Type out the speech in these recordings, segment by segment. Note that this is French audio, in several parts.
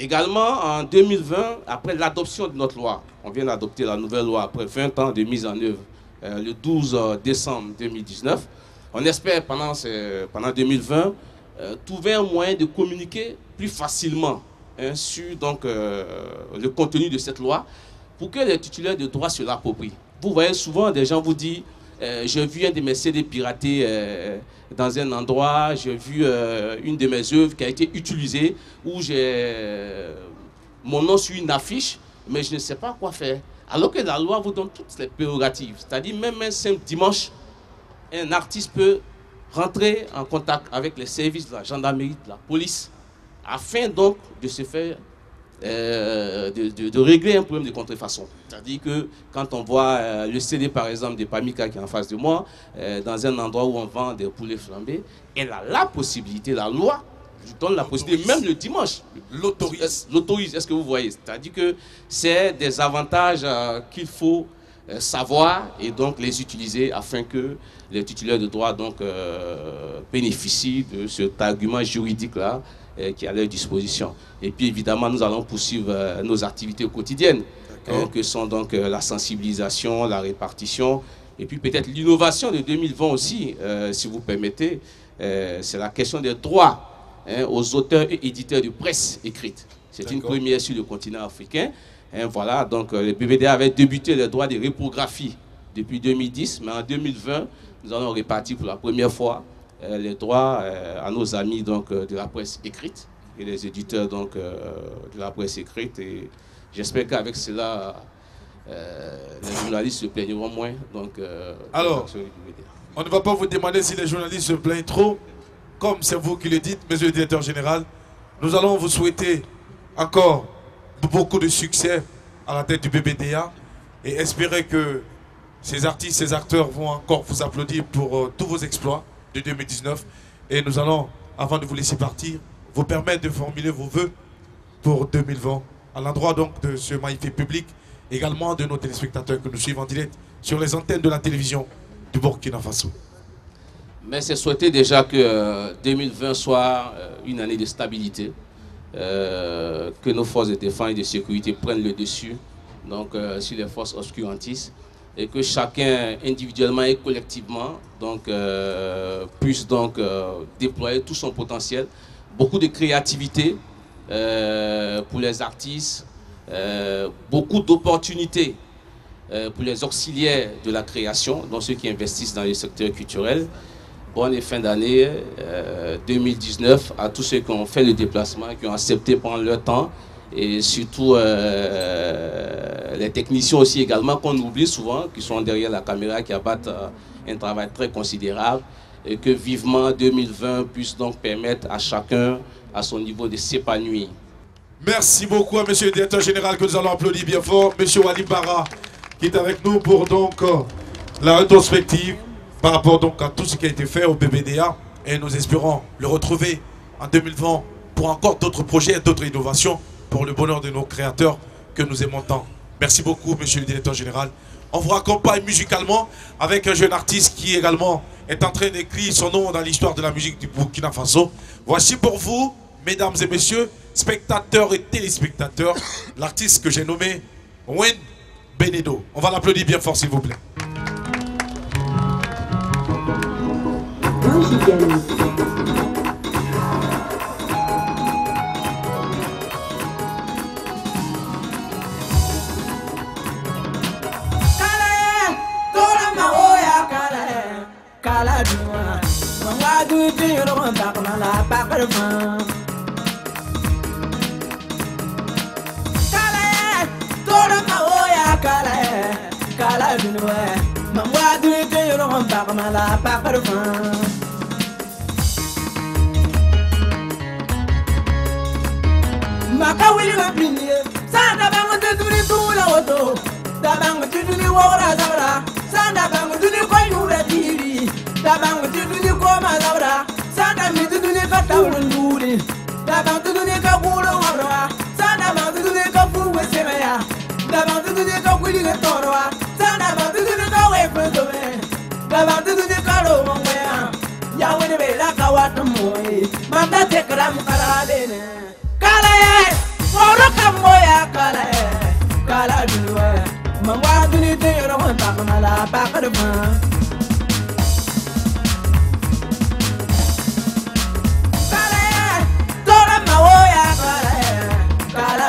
Également, en 2020, après l'adoption de notre loi, on vient d'adopter la nouvelle loi après 20 ans de mise en œuvre, euh, le 12 décembre 2019, on espère pendant, pendant 2020 euh, trouver un moyen de communiquer plus facilement hein, sur donc, euh, le contenu de cette loi pour que les titulaires de droits se l'approprient. Vous voyez souvent des gens vous disent euh, j'ai vu un de mes CD piratés dans un endroit, j'ai vu une de mes œuvres qui a été utilisée, où j'ai mon nom sur une affiche, mais je ne sais pas quoi faire. Alors que la loi vous donne toutes les prérogatives. C'est-à-dire, même un simple dimanche, un artiste peut rentrer en contact avec les services de la gendarmerie, de la police, afin donc de se faire, euh, de, régler un problème de contrefaçon. C'est-à-dire que quand on voit euh, le CD par exemple de Pamika qui est en face de moi, euh, dans un endroit où on vend des poulets flambés, elle a la possibilité, la loi lui donne la possibilité, même le dimanche. L'autorise. L'autorise, est-ce que vous voyez? C'est-à-dire que c'est des avantages qu'il faut savoir et donc les utiliser afin que les titulaires de droit donc, bénéficient de cet argument juridique-là qui est à leur disposition. Et puis évidemment, nous allons poursuivre euh, nos activités quotidiennes, hein, que sont donc la sensibilisation, la répartition, et puis peut-être l'innovation de 2020 aussi, si vous permettez, c'est la question des droits hein, aux auteurs et éditeurs de presse écrite. C'est une première sur le continent africain. Hein, voilà, donc le BBDA avait débuté les droits de reprographie depuis 2010, mais en 2020, nous allons répartir pour la première fois euh, les droits euh, à nos amis donc, euh, de la presse écrite et les éditeurs donc, de la presse écrite. Et j'espère qu'avec cela, les journalistes se plaigneront moins. Donc, Alors, on ne va pas vous demander si les journalistes se plaignent trop. Comme c'est vous qui le dites, monsieur le directeur général, nous allons vous souhaiter encore beaucoup de succès à la tête du BBDA et espérer que ces artistes, ces acteurs vont encore vous applaudir pour euh, tous vos exploits de 2019. Et nous allons, avant de vous laisser partir, vous permettre de formuler vos voeux pour 2020 à l'endroit donc de ce magnifique public, également de nos téléspectateurs que nous suivons en direct sur les antennes de la télévision du Burkina Faso. Mais c'est souhaiter déjà que 2020 euh, soit euh, une année de stabilité, que nos forces de défense et de sécurité prennent le dessus donc, sur les forces obscurantistes et que chacun individuellement et collectivement donc, euh, puisse donc euh, déployer tout son potentiel. Beaucoup de créativité euh, pour les artistes, beaucoup d'opportunités pour les auxiliaires de la création, donc ceux qui investissent dans le secteur culturel. Bonne fin d'année 2019 à tous ceux qui ont fait le déplacement, qui ont accepté prendre leur temps et surtout euh, les techniciens aussi également qu'on oublie souvent, qui sont derrière la caméra, qui abattent euh, un travail très considérable et que vivement 2020 puisse donc permettre à chacun à son niveau de s'épanouir. Merci beaucoup à Monsieur le Directeur Général que nous allons applaudir bien fort, Monsieur Wali Barra qui est avec nous pour donc euh, la rétrospective par rapport donc à tout ce qui a été fait au BBDA et nous espérons le retrouver en 2020 pour encore d'autres projets et d'autres innovations pour le bonheur de nos créateurs que nous aimons tant. Merci beaucoup, monsieur le directeur général. On vous raccompagne musicalement avec un jeune artiste qui également est en train d'écrire son nom dans l'histoire de la musique du Burkina Faso. Voici pour vous, mesdames et messieurs, spectateurs et téléspectateurs, l'artiste que j'ai nommé Wen Benedo. On va l'applaudir bien fort, s'il vous plaît. kala yẹ toro ka kala yẹ kala dunu wẹ mangwa dunu ti yọrọ la ba kari mọ. maka wuli ma bin ye san dabangu ti dumuni tun wula woto dabangu ti dumuni wɔwura sabara san dabangu dumuni kɔnjugu bɛ dabang ti duni ko ma labra sada mi ti duni ka tawrun duri dabang ti duni ka guro warwa sada ma ti duni ka fu we sema ya dabang ti duni ka kuli ga torwa sada ma ti duni ka we fu to me dabang ti duni ka ro mo we ya ya we ne be la ka wa to mo e ma ta te kram kala de ne kala ye oro kam mo ya kala ye. Kala duwa ma wa duni te ro ma ta la ba ka ma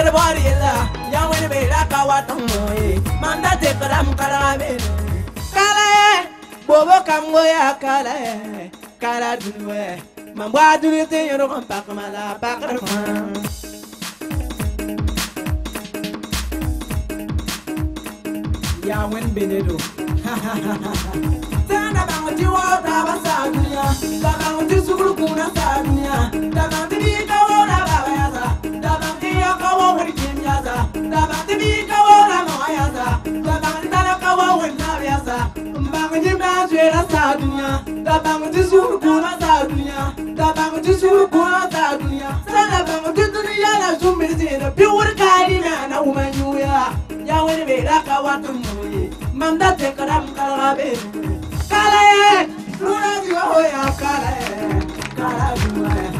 karbariyala yawene bela kawatangoye mandate karam karame kalaye bobo kamgoya kalaye kala dunwe mambwa dunite yorogon pakmala pakrfan yawen benedo. Tana banguti wota basa dunya tabanguti sukulu kuna sa dunya tabanguti bika wota baba yasa kawo wurin yaza da ba ta bi kawo rama yaza da ba ta la kawo wannan yaza ba mu ji ba jera sa duniya da ba mu ji suru kuna sa duniya da ba mu ji suru kuna sa duniya sai da ba mu ji duniya na sun bi ji da bi wurka ni na na uman yuya ya wani bai da kawo tun muye man da te karam kalga be. Kala ye nuna ji wa hoya kala ye kala duwa ye.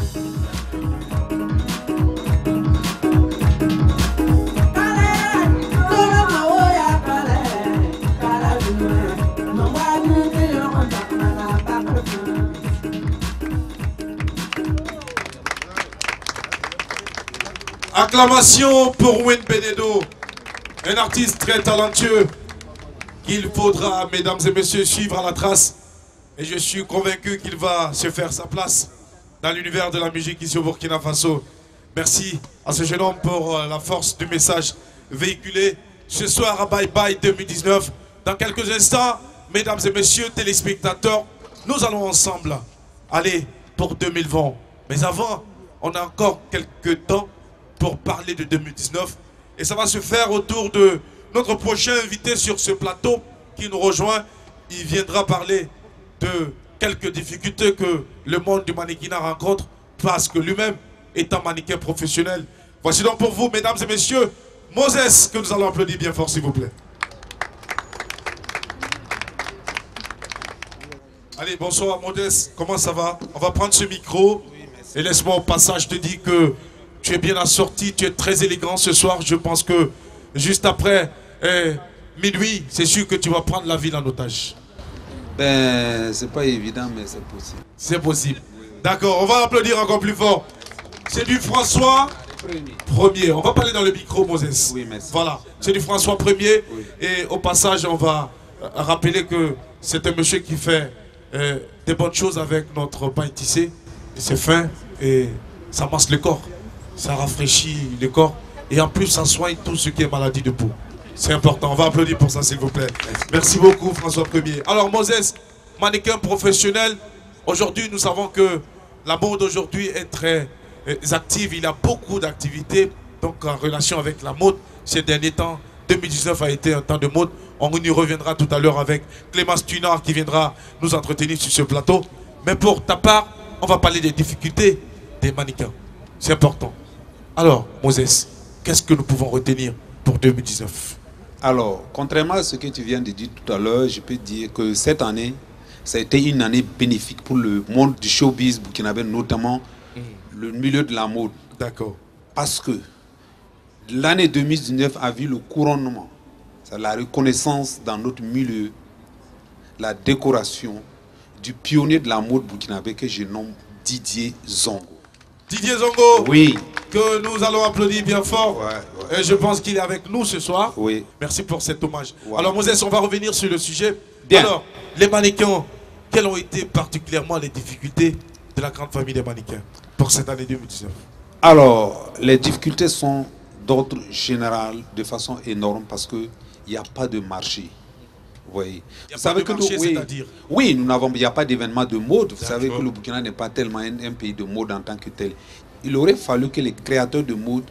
Acclamation pour Wayne Benedo, un artiste très talentueux qu'il faudra, mesdames et messieurs, suivre à la trace. Et je suis convaincu qu'il va se faire sa place dans l'univers de la musique ici au Burkina Faso. Merci à ce jeune homme pour euh, la force du message véhiculé ce soir à Bye Bye 2019. Dans quelques instants, mesdames et messieurs téléspectateurs, nous allons ensemble aller pour 2020. Mais avant, on a encore quelques temps pour parler de 2019. Et ça va se faire autour de notre prochain invité sur ce plateau qui nous rejoint. Il viendra parler de quelques difficultés que le monde du mannequinat rencontre parce que lui-même est un mannequin professionnel. Voici donc pour vous, mesdames et messieurs, Moses, que nous allons applaudir bien fort, s'il vous plaît. Allez, bonsoir Modeste, comment ça va? On va prendre ce micro et laisse-moi au passage te dire que tu es bien assorti, tu es très élégant ce soir. Je pense que juste après eh, minuit, c'est sûr que tu vas prendre la ville en otage. Ben, c'est pas évident, mais c'est possible. C'est possible. D'accord, on va applaudir encore plus fort. C'est du François Premier. On va parler dans le micro, Moses. Oui, merci. Voilà, c'est du François Premier. Oui. Et au passage, on va rappeler que c'est un monsieur qui fait euh, des bonnes choses avec notre pain tissé. C'est fin et ça masse le corps. Ça rafraîchit le corps. Et en plus, ça soigne tout ce qui est maladie de peau. C'est important. On va applaudir pour ça, s'il vous plaît. Merci beaucoup, François Premier. Alors, Moses, mannequin professionnel. Aujourd'hui, nous savons que la mode aujourd'hui est très euh, active. Il a beaucoup d'activités donc en relation avec la mode ces derniers temps. 2019 a été un temps de mode. On y reviendra tout à l'heure avec Clémence Tunard qui viendra nous entretenir sur ce plateau. Mais pour ta part, on va parler des difficultés des mannequins. C'est important. Alors, Moses, qu'est-ce que nous pouvons retenir pour 2019 Alors, contrairement à ce que tu viens de dire tout à l'heure, je peux dire que cette année, ça a été une année bénéfique pour le monde du showbiz burkinabé, notamment le milieu de la mode. D'accord. Parce que l'année 2019 a vu le couronnement. la reconnaissance dans notre milieu, la décoration du pionnier de la mode burkinabé que je nomme Didier Zongo. Didier Zongo, Oui, que nous allons applaudir bien fort. Ouais, Et je pense qu'il est avec nous ce soir. oui. Merci pour cet hommage. Ouais. Alors, Moses, on va revenir sur le sujet. Bien. Alors, les mannequins, quelles ont été particulièrement les difficultés de la grande famille des mannequins pour cette année 2019 Alors, les difficultés sont d'ordre général de façon énorme parce qu'il n'y a pas de marché. Oui. Vous savez que marché, nous- oui, oui, nous n'avons, il n'y a pas d'événement de mode. Vous savez que le Burkina n'est pas tellement un, un pays de mode en tant que tel. Il aurait fallu que les créateurs de mode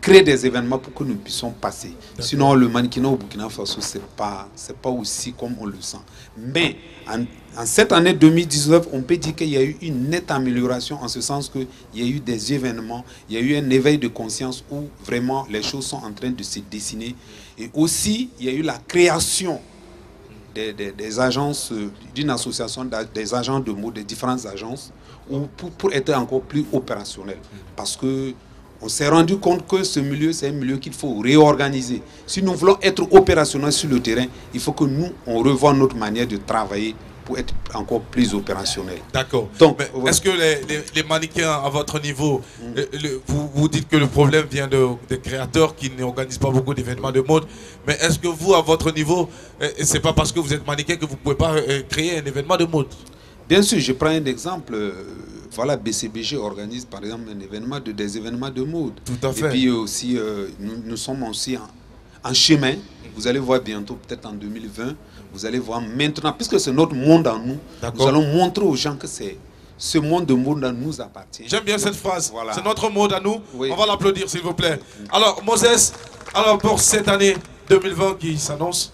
créent des événements pour que nous puissions passer. Sinon, le mannequinat au Burkina Faso, ce n'est pas, pas aussi comme on le sent. Mais en, en cette année 2019, on peut dire qu'il y a eu une nette amélioration en ce sens qu'il y a eu des événements, il y a eu un éveil de conscience où vraiment les choses sont en train de se dessiner. Et aussi, il y a eu la création des, des- des agences, euh, d'une association des agents de mode, des différentes agences, ou pour, pour être encore plus opérationnel. Parce que on s'est rendu compte que ce milieu, c'est un milieu qu'il faut réorganiser. Si nous voulons être opérationnels sur le terrain, il faut que nous, on revoie notre manière de travailler pour être encore plus opérationnel. D'accord. Donc, ouais. Est-ce que les, les- les mannequins à votre niveau, le- vous, vous dites que le problème vient de, des créateurs qui n'organisent pas beaucoup d'événements de mode, mais est-ce que vous, à votre niveau, euh, c'est pas parce que vous êtes mannequin que vous pouvez pas euh, créer un événement de mode? Bien sûr, je prends un exemple. euh, voilà, BCBG organise par exemple un événement de, des événements de mode. Tout à fait. Et puis aussi, euh, nous, nous sommes aussi en, en chemin. Vous allez voir bientôt, peut-être en 2020, vous allez voir maintenant, puisque c'est notre monde en nous, nous allons montrer aux gens que c'est ce monde de mode nous appartient. J'aime bien cette phrase. Voilà. C'est notre mode à nous. Oui. On va l'applaudir, s'il vous plaît. Alors, Moses, alors pour cette année 2020 qui s'annonce,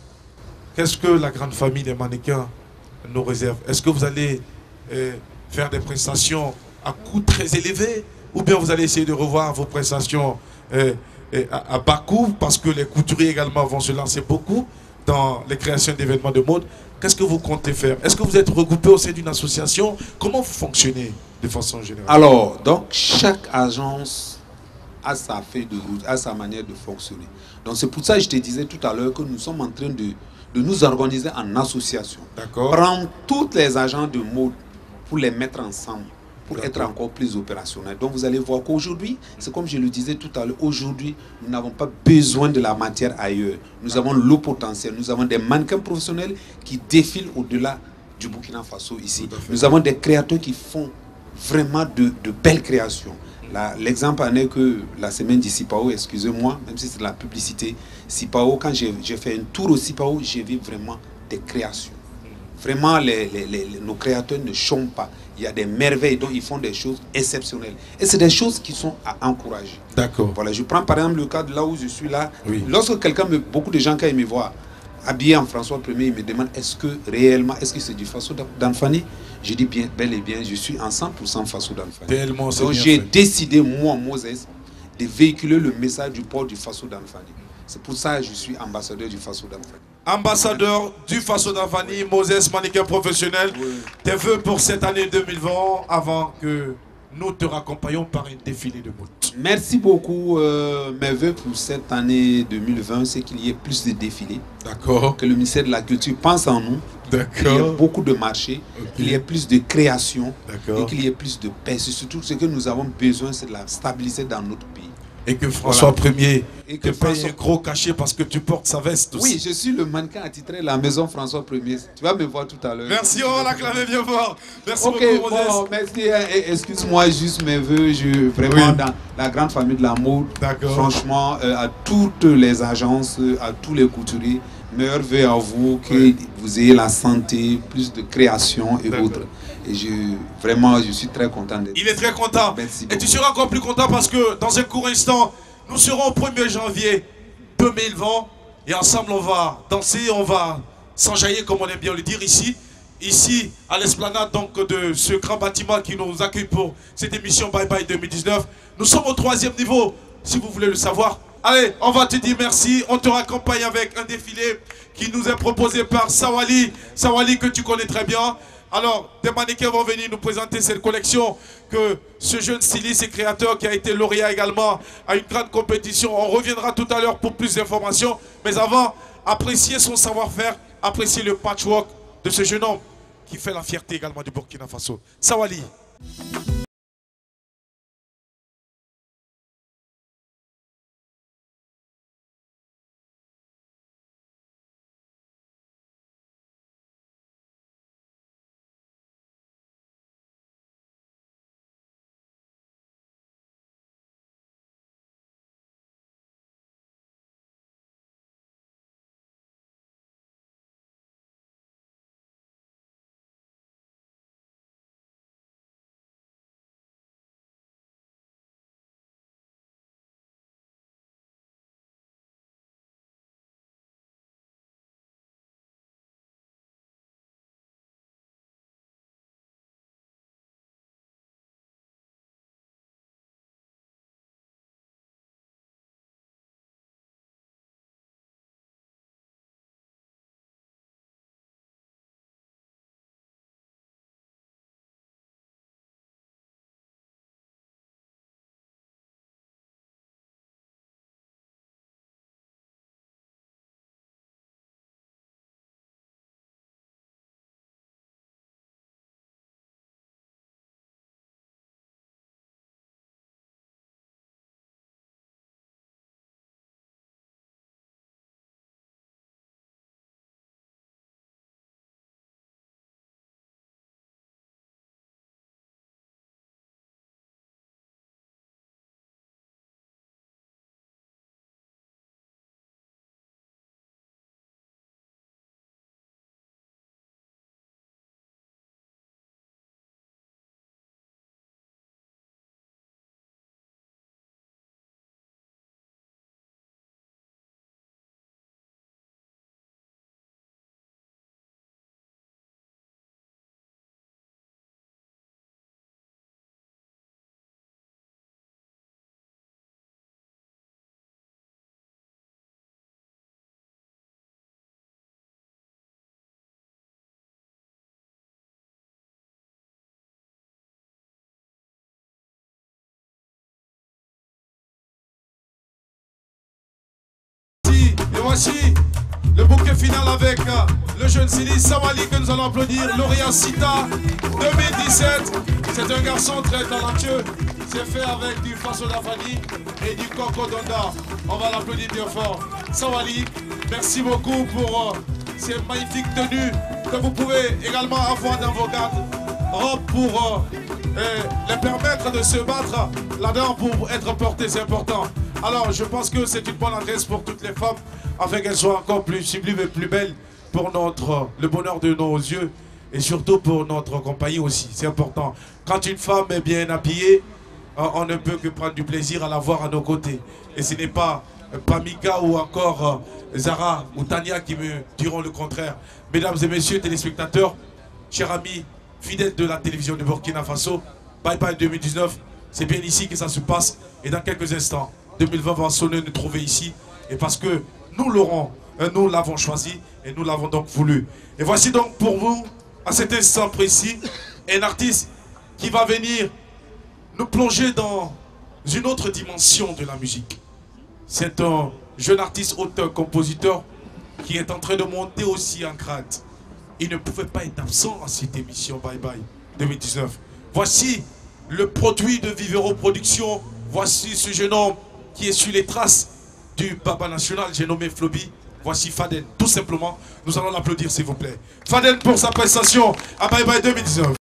qu'est-ce que la grande famille des mannequins nous réserve Est-ce que vous allez euh, faire des prestations à coût très élevé ou bien vous allez essayer de revoir vos prestations euh, euh, à, à bas coût parce que les couturiers également vont se lancer beaucoup dans les créations d'événements de mode? Qu'est-ce que vous comptez faire? Est-ce que vous êtes regroupé au sein d'une association? Comment vous fonctionnez de façon générale? Alors, donc, chaque agence a sa feuille de route, a sa manière de fonctionner. Donc, c'est pour ça que je te disais tout à l'heure que nous sommes en train de, de nous organiser en association. D'accord. Prendre tous les agents de mode pour les mettre ensemble, pour être encore plus opérationnels. Donc, vous allez voir qu'aujourd'hui, c'est comme je le disais tout à l'heure, aujourd'hui, nous n'avons pas besoin de la matière ailleurs. Nous avons le potentiel. Nous avons des mannequins professionnels qui défilent au-delà du Burkina Faso ici. Nous avons des créateurs qui font vraiment de, de belles créations. L'exemple en est que la semaine Sipao, excusez-moi, même si c'est de la publicité, Sipao, quand j'ai fait un tour au Sipao, j'ai vu vraiment des créations. Vraiment, les, les- les- les- nos créateurs ne chôment pas. Il y a des merveilles, donc ils font des choses exceptionnelles. Et c'est des choses qui sont à encourager. D'accord. Voilà, je prends par exemple le cas de là où je suis là. Oui. Lorsque quelqu'un, me, beaucoup de gens, quand ils me voient habillé en François Ier, ils me demandent est-ce que réellement, est-ce que c'est du Faso d'Anfani? Je dis bien, bel et bien, je suis en 100% Faso d'Anfani. Tellement Donc j'ai décidé, moi, Moses, de véhiculer le message du port du Faso d'Anfani. C'est pour ça que je suis ambassadeur du Faso d'Anfani. Ambassadeur du Faso d'Anfani, Moses, mannequin professionnel. Tes voeux pour cette année 2020 avant que nous te raccompagnions par un défilé de mode. Merci beaucoup. euh, mes voeux pour cette année 2020, c'est qu'il y ait plus de défilés, D'accord. que le ministère de la Culture pense en nous, qu'il y ait D'accord. beaucoup de marchés, qu'il y ait plus de création et D'accord. qu'il y ait plus de paix. C'est surtout ce que nous avons besoin, c'est de la stabilité dans notre pays. Et que François Ier Et te que paye François- un gros cachet parce que tu portes sa veste aussi. Oui, je suis le mannequin attitré de la maison François 1er. Tu vas me voir tout à l'heure. Merci, on va l'acclamer bien fort. Merci beaucoup, bon, merci. hein, Excuse-moi, juste mes voeux. Je, vraiment, Oui. dans la grande famille de la mode, D'accord. franchement, euh, à toutes les agences, à tous les couturiers, meilleurs voeux à vous, que Oui. vous ayez la santé, plus de création et autres. Et je, vraiment, je suis très content d'être Il est très content. Merci Et tu seras encore plus content parce que dans un court instant, nous serons au 1er janvier 2020 et ensemble on va danser, on va s'enjailler comme on aime bien le dire ici. Ici, à l'esplanade donc de ce grand bâtiment qui nous accueille pour cette émission Bye Bye 2019. Nous sommes au troisième niveau, si vous voulez le savoir. Allez, on va te dire merci. On te raccompagne avec un défilé qui nous est proposé par Sawali. Sawali que tu connais très bien. Alors, des mannequins vont venir nous présenter cette collection que ce jeune styliste et créateur qui a été lauréat également à une grande compétition. On reviendra tout à l'heure pour plus d'informations. Mais avant, appréciez son savoir-faire, appréciez le patchwork de ce jeune homme qui fait la fierté également du Burkina Faso. Sawali. Voici le bouquet final avec euh, le jeune Sili Sawali que nous allons applaudir, lauréat Sita 2017. C'est un garçon très talentueux. C'est fait avec du Fasodafani et du Coco Donda. On va l'applaudir bien fort. Sawali, merci beaucoup pour euh, ces magnifiques tenues que vous pouvez également avoir dans vos garde-robes pour euh, les permettre de se battre là-dedans pour être portées. C'est important. Alors, je pense que c'est une bonne adresse pour toutes les femmes, afin qu'elles soient encore plus sublimes et plus belles pour le bonheur de nos yeux et surtout pour notre compagnie aussi. C'est important. Quand une femme est bien habillée, on on ne peut que prendre du plaisir à la voir à nos côtés. Et ce n'est pas euh, Pamika ou encore euh, Zara ou Tania qui me diront le contraire. Mesdames et messieurs téléspectateurs, chers amis fidèles de la télévision de Burkina Faso, bye bye 2019, c'est bien ici que ça se passe. Et dans quelques instants, 2020 va sonner nous trouver ici. Et parce que nous l'aurons, euh, nous l'avons choisi et nous l'avons donc voulu. Et voici donc pour vous, à cet instant précis, un artiste qui va venir nous plonger dans une autre dimension de la musique. C'est un jeune artiste, auteur, compositeur qui est en train de monter aussi en grade. Il ne pouvait pas être absent à cette émission Bye Bye 2019. Voici le produit de Vivero Productions. Voici ce jeune homme qui est sur les traces du Baba National, j'ai nommé Floby. Voici Faden, tout simplement. Nous allons l'applaudir, s'il vous plaît. Faden pour sa prestation à Bye Bye 2019.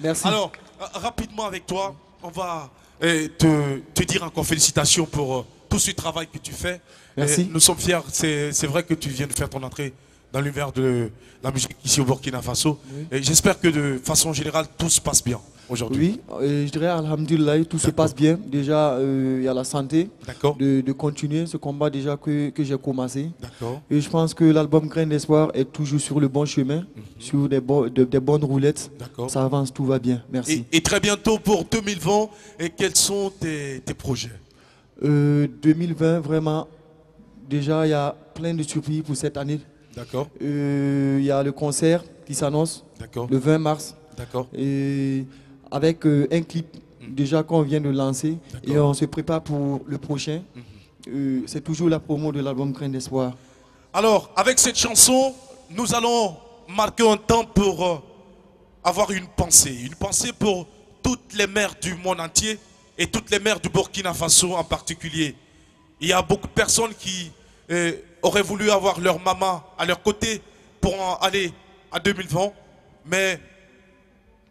Merci. Alors, rapidement avec toi, on va euh, te, te dire encore félicitations pour euh, tout ce travail que tu fais. Merci. Et nous sommes fiers. C'est c'est vrai que tu viens de faire ton entrée dans l'univers de la musique ici au Burkina Faso. Et j'espère que de façon générale, tout se passe bien aujourd'hui. Oui, euh, je dirais Alhamdulillah, tout se passe bien. Déjà, euh, il y a la santé de, de continuer ce combat déjà que, que j'ai commencé. D'accord. Et je pense que l'album Grain d'Espoir est toujours sur le bon chemin, sur des, bo- de- des bonnes roulettes. Mhm. D'accord. Ça avance, tout va bien. Merci. Et, et très bientôt pour 2020, et quels sont tes, tes projets? Euh, 2020, vraiment, déjà, il y a plein de surprises pour cette année. D'accord Euh, Il y a le concert qui s'annonce le 20 mars. D'accord Et avec euh, un clip déjà qu'on vient de lancer. Et on se prépare pour le prochain. Euh, C'est toujours la promo de l'album Grain d'Espoir. Alors, avec cette chanson, nous allons marquer un temps pour euh, avoir une pensée. Une pensée pour toutes les mères du monde entier et toutes les mères du Burkina Faso en particulier. Il y a beaucoup de personnes qui euh, auraient voulu avoir leur maman à leur côté pour en aller à 2020, mais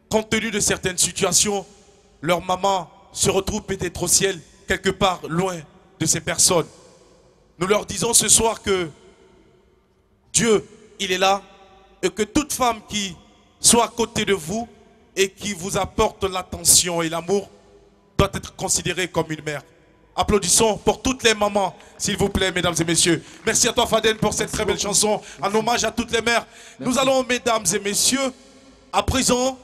compte tenu de certaines situations, leur maman se retrouve peut-être au ciel, quelque part loin de ces personnes. Nous leur disons ce soir que Dieu, il est là, et que toute femme qui soit à côté de vous et qui vous apporte l'attention et l'amour doit être considérée comme une mère. Applaudissons pour toutes les mamans, s'il vous plaît, mesdames et messieurs. Merci à toi, Faden, pour cette très belle chanson, en hommage à toutes les mères. Nous allons, mesdames et messieurs, à présent,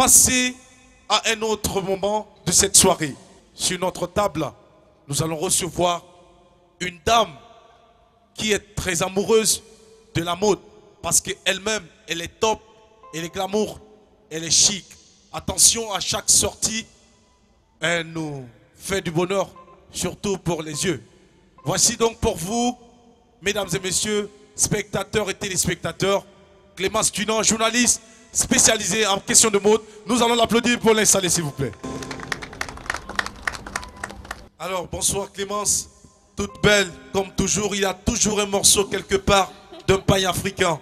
passer à un autre moment de cette soirée. Sur notre table, nous allons recevoir une dame qui est très amoureuse de la mode parce qu'elle-même, elle est top, elle est glamour, elle est chic. Attention à chaque sortie, elle nous fait du bonheur, surtout pour les yeux. Voici donc pour vous, mesdames et messieurs, spectateurs et téléspectateurs, Clémence Tunan, journaliste spécialisé en questions de mode. Nous allons l'applaudir pour l'installer, s'il vous plaît. Alors, bonsoir Clémence. Toute belle, comme toujours. Il y a toujours un morceau quelque part d'un paille africain.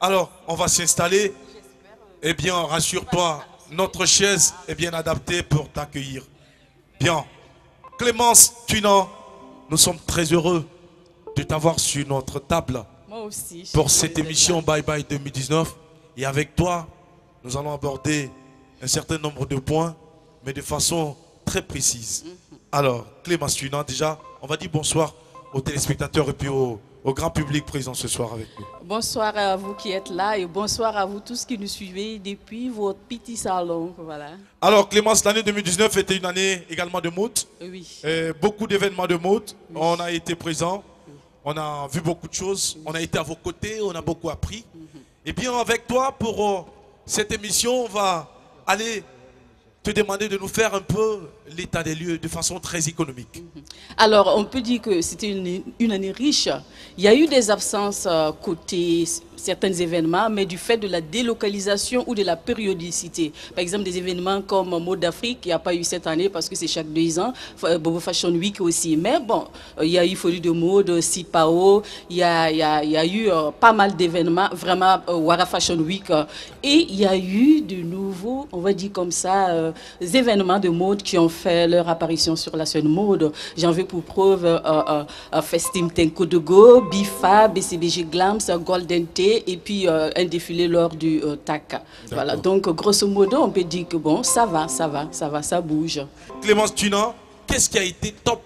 Alors, on va s'installer. Eh bien, rassure-toi, notre chaise est bien adaptée pour t'accueillir. Bien. Clémence Tunan, nous sommes très heureux de t'avoir sur notre table Moi aussi. je pour cette émission Bye Bye 2019. Et avec toi, nous allons aborder un certain nombre de points, mais de façon très précise. Alors, Clémence Tunan, déjà, on va dire bonsoir aux téléspectateurs et puis au, au grand public présent ce soir avec nous. Bonsoir à vous qui êtes là et bonsoir à vous tous qui nous suivez depuis votre petit salon. Voilà. Alors, Clémence, l'année 2019 était une année également de mode. Oui. Euh, beaucoup d'événements de mode. On a été présents. On a vu beaucoup de choses. On a été à vos côtés. On a beaucoup appris. Et bien, avec toi, pour euh, cette émission, on va aller te demander de nous faire un peu l'état des lieux de façon très économique. Alors, on peut dire que c'était une, une année riche. Il y a eu des absences euh, côté certains événements, mais du fait de la délocalisation ou de la périodicité. Par exemple, des événements comme Mode d'Afrique, il n'y a pas eu cette année parce que c'est chaque deux ans. Euh, Bobo Fashion Week aussi. Mais bon, euh, il y a eu Folie de mode, Sipao, il y a, il y a- il y a eu pas mal d'événements, vraiment Wara Fashion Week. et il y a eu de nouveaux, on va dire comme ça, événements de mode qui ont fait leur apparition sur la scène mode. J'en veux pour preuve euh, euh, euh, Festim Tenko de Go, Bifa, BCBG Glams, euh, Golden T et puis euh, un défilé lors du euh, TAC. Voilà, donc grosso modo, on peut dire que bon, ça va, ça va, ça va, ça bouge. Clémence Tunan, qu'est-ce qui a été top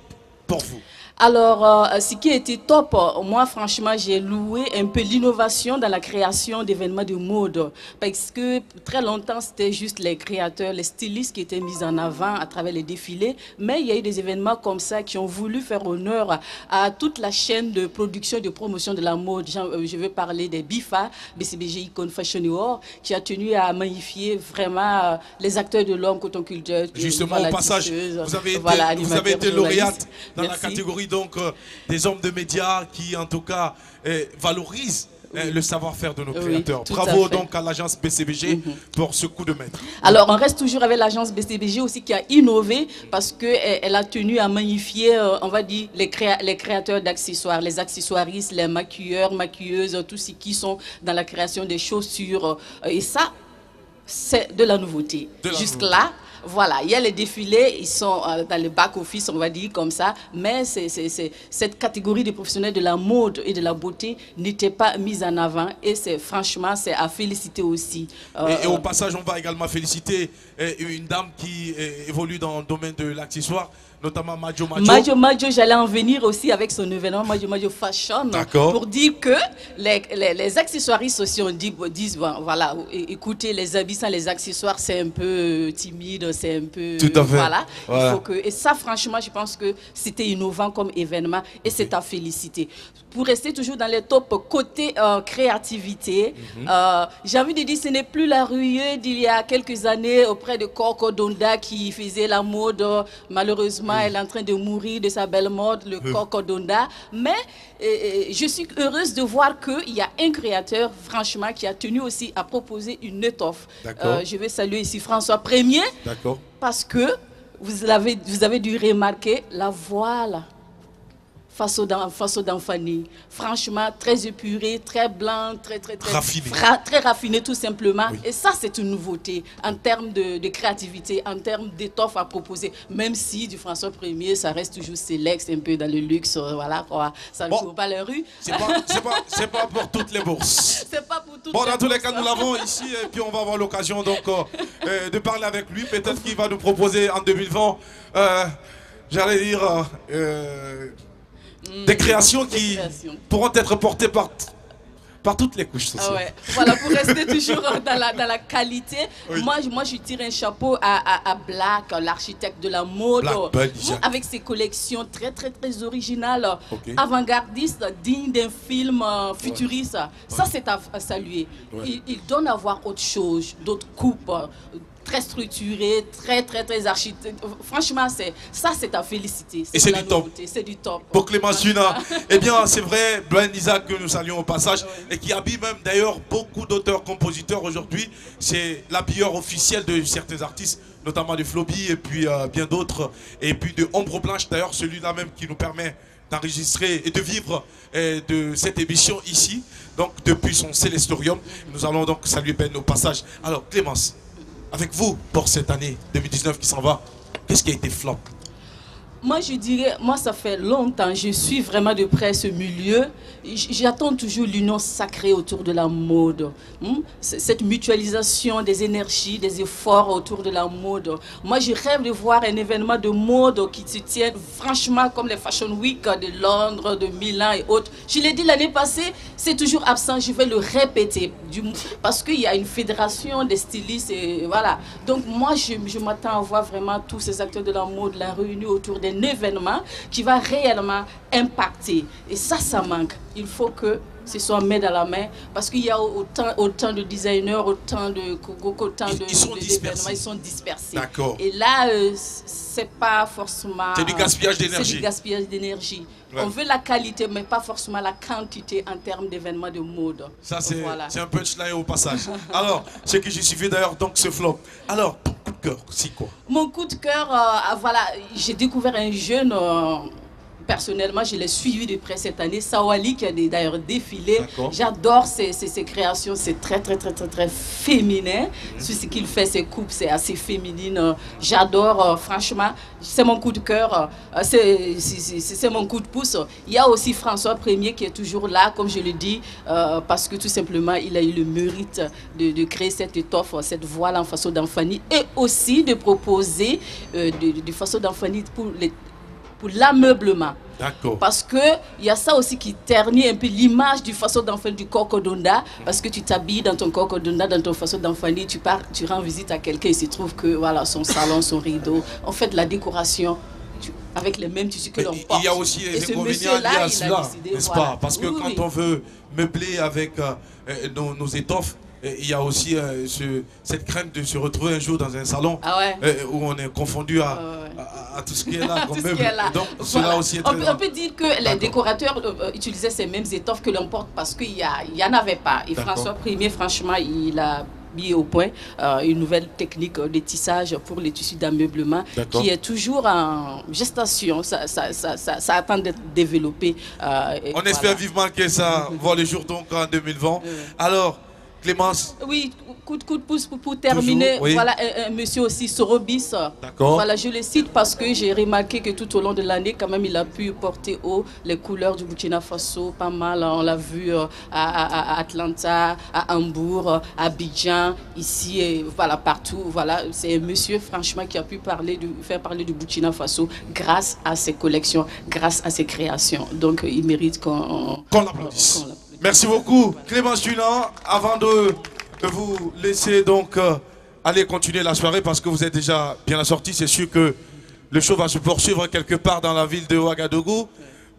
pour vous? Alors, euh, ce qui était top, moi franchement, j'ai loué un peu l'innovation dans la création d'événements de mode. Parce que très longtemps, c'était juste les créateurs, les stylistes qui étaient mis en avant à travers les défilés. Mais il y a eu des événements comme ça qui ont voulu faire honneur à toute la chaîne de production et de promotion de la mode. Euh, Je veux parler des BIFA, BCBG Icon Fashion Award, qui a tenu à magnifier vraiment euh, les acteurs de l'homme, coton culture. Justement, au passage, vous avez été, voilà, vous avez été lauréate dans la Merci. Donc euh, des hommes de médias qui, en tout cas, euh, valorisent euh, le savoir-faire de nos créateurs. à Bravo. Mhm. donc à l'agence BCBG pour ce coup de maître. Alors, on reste toujours avec l'agence BCBG aussi qui a innové parce qu'elle elle a tenu à magnifier, on va dire, les, créa- les créateurs d'accessoires, les accessoiristes, les maquilleurs, maquilleuses, tous ceux qui sont dans la création des chaussures. Et ça, c'est de la nouveauté. Jusque-là, voilà, il y a les défilés, ils sont euh, dans le back-office, on va dire comme ça, mais cette catégorie de professionnels de la mode et de la beauté n'était pas mise en avant et c'est franchement, c'est à féliciter aussi. Euh, Et, au passage, on va également féliciter euh, une dame qui euh, évolue dans le domaine de l'accessoire, notamment Majo Majo. Majo Majo, j'allais en venir aussi avec son événement Majo Majo Fashion pour dire que les, les, les accessoiristes aussi on dit, disent voilà, écoutez, les habits sans les accessoires, c'est un peu timide, c'est un peu. Tout à fait. Voilà. Voilà. Il faut que, et ça, franchement, je pense que c'était innovant comme événement et c'est à féliciter. Pour rester toujours dans les tops côté euh, créativité, Mhm. euh, j'ai envie de dire ce n'est plus la ruée d'il y a quelques années auprès de Coco Donda qui faisait la mode. Malheureusement, elle est en train de mourir de sa belle mode, le Coco Donda. Mais euh, je suis heureuse de voir qu'il y a un créateur, franchement, qui a tenu aussi à proposer une étoffe. Je vais saluer ici François Premier D'accord. parce que vous avez, vous avez dû remarquer la voile face au Danfani. Franchement, très épuré, très blanc, très, très, très Raffiné. fra- très raffiné tout simplement. Oui. Et ça, c'est une nouveauté en termes de, de créativité, en termes d'étoffe à proposer. Même si du François Premier, ça reste toujours select, un peu dans le luxe, euh, voilà quoi. Ça ne Bon. court pas la rue. C'est pas, pas, pas pour toutes les bourses. C'est pas pour tout. Bon, dans tous les cas, nous l'avons ici et puis on va avoir l'occasion donc euh, euh, de parler avec lui. Peut-être qu'il va nous proposer en 2020, euh, j'allais dire, euh, des créations qui pourront être portées par, par toutes les couches Ah sociales. ouais. Voilà, pour rester toujours dans la, dans la qualité, Oui. moi, je- moi je tire un chapeau à, à, à Black, l'architecte de la mode, Black, avec ses collections très très très originales, avant-gardistes, dignes d'un film euh, futuriste. Ça, c'est à, à saluer. Ouais. Il, il donne à voir autre chose, d'autres coupes. Très structurées, très très très architectes. Franchement, c'est ça c'est à féliciter. Et c'est du top. C'est du top. Pour eh bien, c'est vrai, Brian Isaac, que nous saluons au passage, et qui habille même d'ailleurs beaucoup d'auteurs-compositeurs aujourd'hui. C'est l'habilleur officiel de certains artistes, notamment de Floby et puis euh, bien d'autres. Et puis de Ombre Blanche, d'ailleurs, celui-là même qui nous permet d'enregistrer et de vivre de cette émission ici, donc depuis son Célestorium. Nous allons donc saluer Ben au passage. Alors, Clémence, avec vous pour cette année 2019 qui s'en va, qu'est-ce qui a été flop Moi, je dirais, moi, ça fait longtemps, je suis vraiment de près ce milieu. J'attends toujours l'union sacrée autour de la mode. Hmm? Cette mutualisation des énergies, des efforts autour de la mode. Moi, je rêve de voir un événement de mode qui se tienne franchement comme les Fashion Week de Londres, de Milan et autres. Je l'ai dit l'année passée, c'est toujours absent. Je vais le répéter. Parce qu'il y a une fédération des stylistes voilà. Donc, moi, je, je m'attends à voir vraiment tous ces acteurs de la mode la réunir autour d'un événement qui va réellement impacter. Et ça, ça manque. Il faut que ce soit main dans la main parce qu'il y a autant, autant de designers, autant de autant de, ils sont de- dispersés. ils sont dispersés. D'accord. Et là, euh, c'est pas forcément. C'est du gaspillage d'énergie. C'est du gaspillage d'énergie. Ouais. On veut la qualité, mais pas forcément la quantité en termes d'événements de mode. Ça, c'est Voilà. un punchline au passage. Alors, ce qui justifie d'ailleurs donc ce flop. Alors, ton coup de cœur, c'est quoi? Mon coup de cœur, euh, ah, voilà, j'ai découvert un jeune. euh, Personnellement, je l'ai suivi de près cette année. Sawali qui a d'ailleurs défilé. J'adore ses, ses- ses créations. C'est très, très, très, très, très féminin. Sur ce qu'il fait, ses coupes, c'est assez féminine. J'adore, euh, franchement. C'est mon coup de cœur. euh, c'est- mon coup de pouce. Il y a aussi François Premier qui est toujours là, comme je le dis, euh, parce que tout simplement, il a eu le mérite de, de créer cette étoffe, cette voile en façon d'enfanie et aussi de proposer euh, de, de façon d'enfanie pour les pour l'ameublement. D'accord. Parce que il y a ça aussi qui ternit un peu l'image du façon d'enfant du cocodonda. Parce que tu t'habilles dans ton cocodonda, dans ton façon d'enfanie, tu pars, tu rends visite à quelqu'un, il se trouve que voilà, son salon, son rideau, on fait la décoration tu- avec les mêmes tissus que l'on il porte. y a aussi les inconvénients liés à il cela, n'est-ce voilà. pas Parce que Oui, quand oui. on veut meubler avec euh, euh, nos, nos étoffes, il y a aussi euh, ce- cette crainte de se retrouver un jour dans un salon Ah ouais. euh, où on est confondu à, Ouais, ouais. à- à tout ce qui est là est. Donc, Voilà. cela aussi est on, très peut, on peut dire que les décorateurs euh, utilisaient ces mêmes étoffes que l'on porte parce qu'il n'y en avait pas. Et. François Premier, franchement, il a mis au point euh, une nouvelle technique de tissage pour les tissus d'ameublement qui est toujours en gestation. Ça, ça, ça, ça- ça attend d'être développé. euh, On voilà. espère vivement que ça voit le jour donc en 2020. Euh. Alors, Clémence Oui, coup de, coup de pouce pour, pour terminer. Toujours, oui. Voilà, un, un monsieur aussi, Sorobis. D'accord. Voilà, je le cite parce que j'ai remarqué que tout au long de l'année, quand même, il a pu porter haut les couleurs du Burkina Faso, pas mal. hein. On l'a vu euh, à, à- à Atlanta, à Hambourg, à Abidjan, ici, et voilà, partout. Voilà, c'est un monsieur, franchement, qui a pu parler de, faire parler du Burkina Faso grâce à ses collections, grâce à ses créations. Donc, euh, il mérite qu'on Qu'on l'applaudisse. Merci beaucoup, Clémence Dunant. Avant de, de vous laisser donc euh, aller continuer la soirée parce que vous êtes déjà bien assortis, c'est sûr que le show va se poursuivre quelque part dans la ville de Ouagadougou.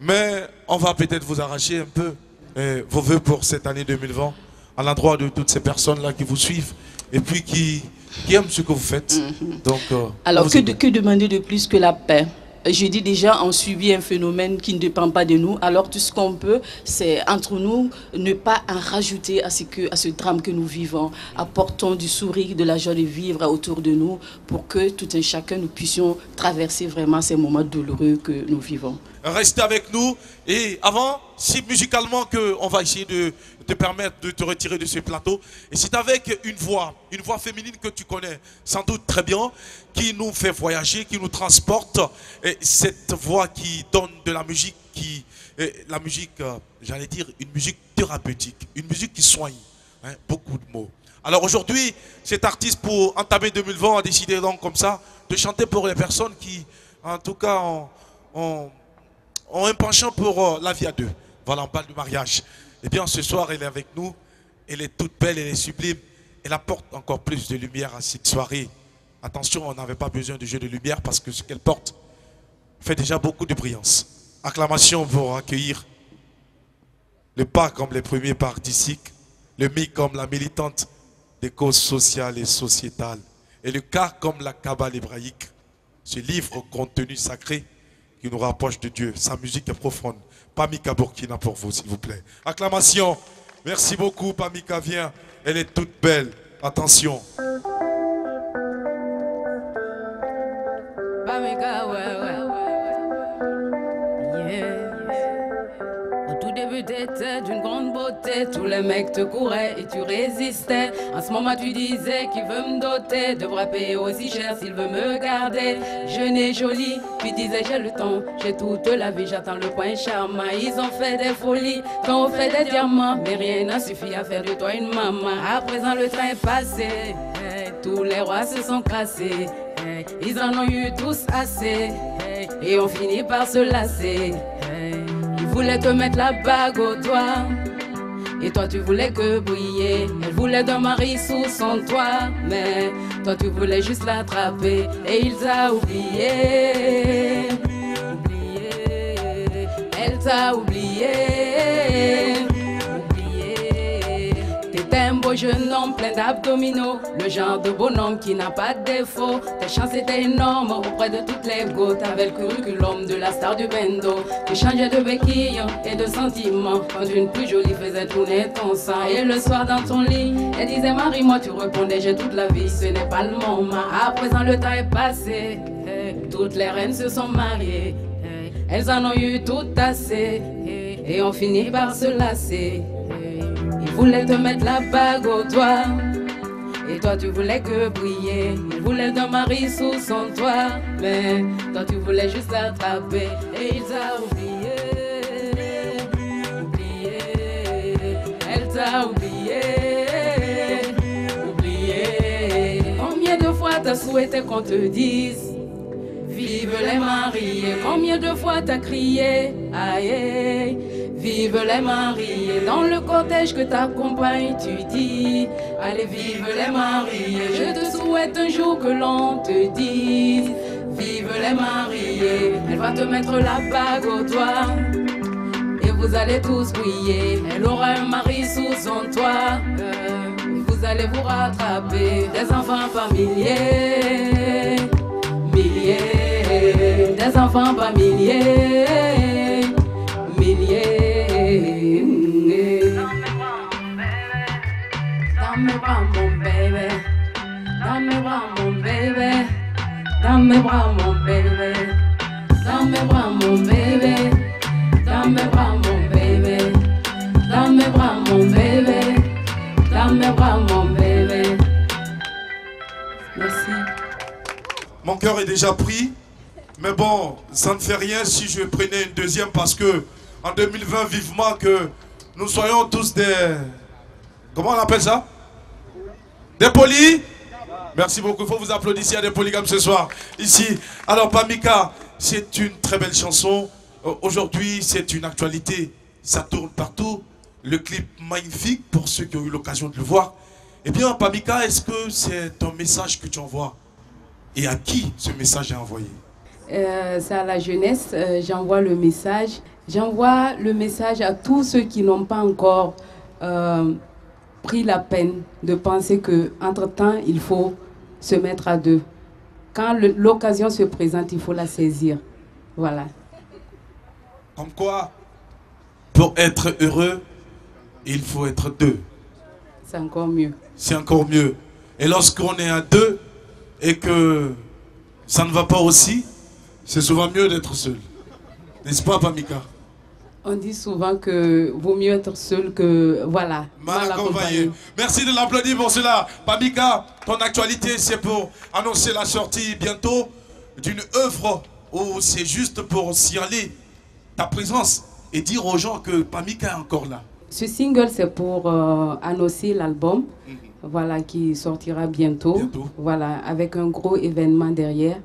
Mais on va peut-être vous arracher un peu euh, vos voeux pour cette année 2020 à l'endroit de toutes ces personnes-là qui vous suivent et puis qui, qui aiment ce que vous faites. Donc, euh, Alors, vous que, écoute. de- que demander de plus que la paix? Je dis déjà, on subit un phénomène qui ne dépend pas de nous. Alors, tout ce qu'on peut, c'est entre nous ne pas en rajouter à ce, que, à ce drame que nous vivons. Apportons du sourire, de la joie de vivre autour de nous pour que tout un chacun, nous puissions traverser vraiment ces moments douloureux que nous vivons. Restez avec nous. Et avant, si musicalement que on va essayer de te permettre de te retirer de ce plateau, et c'est avec une voix, une voix féminine que tu connais sans doute très bien, qui nous fait voyager, qui nous transporte, et cette voix qui donne de la musique, qui, la musique, euh, j'allais dire, une musique thérapeutique, une musique qui soigne, hein, beaucoup de mots. Alors aujourd'hui, cet artiste pour entamer 2020 a décidé donc comme ça de chanter pour les personnes qui, en tout cas, ont, ont- ont un penchant pour euh, la vie à deux. Voilà, on parle du mariage. Eh bien, ce soir, elle est avec nous. Elle est toute belle, elle est sublime. Elle apporte encore plus de lumière à cette soirée. Attention, on n'avait pas besoin de jeu de lumière parce que ce qu'elle porte fait déjà beaucoup de brillance. Acclamation pour accueillir le pas comme les premiers particiques, le mi comme la militante des causes sociales et sociétales, et le cas comme la cabale hébraïque. Ce livre contenu sacré qui nous rapproche de Dieu. Sa musique est profonde. Pamika Burkina pour vous, s'il vous plaît. Acclamation. Merci beaucoup, Pamika. Viens. Elle est toute belle. Attention. Début, t'étais d'une grande beauté. Tous les mecs te couraient et tu résistais. En ce moment, tu disais qu'il veut me doter. Devra payer aussi cher s'il veut me garder. Jeune et jolie, puis disais j'ai le temps. J'ai toute la vie, j'attends le point charmant. Ils ont fait des folies, on fait des diamants. Mais rien n'a suffi à faire de toi une maman. À présent, le train est passé. Tous les rois se sont cassés. Hey, ils en ont eu tous assez. Et on finit par se lasser. Voulaient te mettre la bague au doigt. Et toi tu voulais que briller. Elle voulait d'un mari sous son toit. Mais toi tu voulais juste l'attraper. Et il t'a oublié. Oublié. Elle t'a. Oublié. Beau jeune homme plein d'abdominaux. Le genre de bonhomme qui n'a pas de défaut. Tes chances étaient énormes auprès de toutes les go. T'avais le curriculum de la star du bendo. Tu changeais de béquille et de sentiments. Quand une plus jolie faisait tourner ton sang. Et le soir dans ton lit, elle disait Marie-moi, tu répondais j'ai toute la vie. Ce n'est pas le moment. À présent, le temps est passé. Toutes les reines se sont mariées. Elles en ont eu tout assez. Et on finit par se lasser. Voulait te mettre la bague au doigt. Et toi tu voulais que briller. Il voulait d'un mari sous son toit. Mais toi tu voulais juste l'attraper. Et il t'a oublié. Oublié. Elle t'a oublié. Oublié. Combien de fois t'as souhaité qu'on te dise Vive les mariés, combien de fois t'as crié Aïe, vive les mariés Dans le cortège que t'accompagne, tu dis Allez, vive les mariés Je te souhaite un jour que l'on te dise Vive les mariés Elle va te mettre la bague au doigt. Et vous allez tous briller Elle aura un mari sous son toit. Euh, Vous allez vous rattraper Des enfants milliers, des enfants par milliers, milliers. Dans mes bras, mon bébé, dans mes bras, mon bébé, dans mes bras, mon bébé, dans mes bras, mon bébé, dans mes bras, mon bébé, dans mes bras, mon bébé, dans mes bras, mon bébé. Merci. Mon cœur est déjà pris. Mais bon, ça ne fait rien si je prenais une deuxième parce que en 2020, vivement que nous soyons tous des. Comment on appelle ça? Des polis? Merci beaucoup. Il faut vous applaudir a des polygames ce soir. Ici. Alors, Pamika, c'est une très belle chanson. Euh, Aujourd'hui, c'est une actualité. Ça tourne partout. Le clip magnifique pour ceux qui ont eu l'occasion de le voir. Eh bien, Pamika, est-ce que c'est un message que tu envoies? Et à qui ce message est envoyé? Euh, c'est à la jeunesse, euh, j'envoie le message. J'envoie le message à tous ceux qui n'ont pas encore euh, pris la peine de penser que entre temps il faut se mettre à deux. Quand l'occasion se présente, il faut la saisir. Voilà. Comme quoi, pour être heureux, il faut être deux. C'est encore mieux. C'est encore mieux. Et lorsqu'on est à deux et que ça ne va pas aussi, c'est souvent mieux d'être seul. N'est-ce pas, Pamika? On dit souvent que vaut mieux être seul que voilà. Mal accompagné. Merci de l'applaudir pour cela. Pamika, ton actualité, c'est pour annoncer la sortie bientôt d'une œuvre où c'est juste pour signaler ta présence et dire aux gens que Pamika est encore là. Ce single, c'est pour euh, annoncer l'album, Mhm. Voilà, qui sortira bientôt, voilà, avec un gros événement derrière.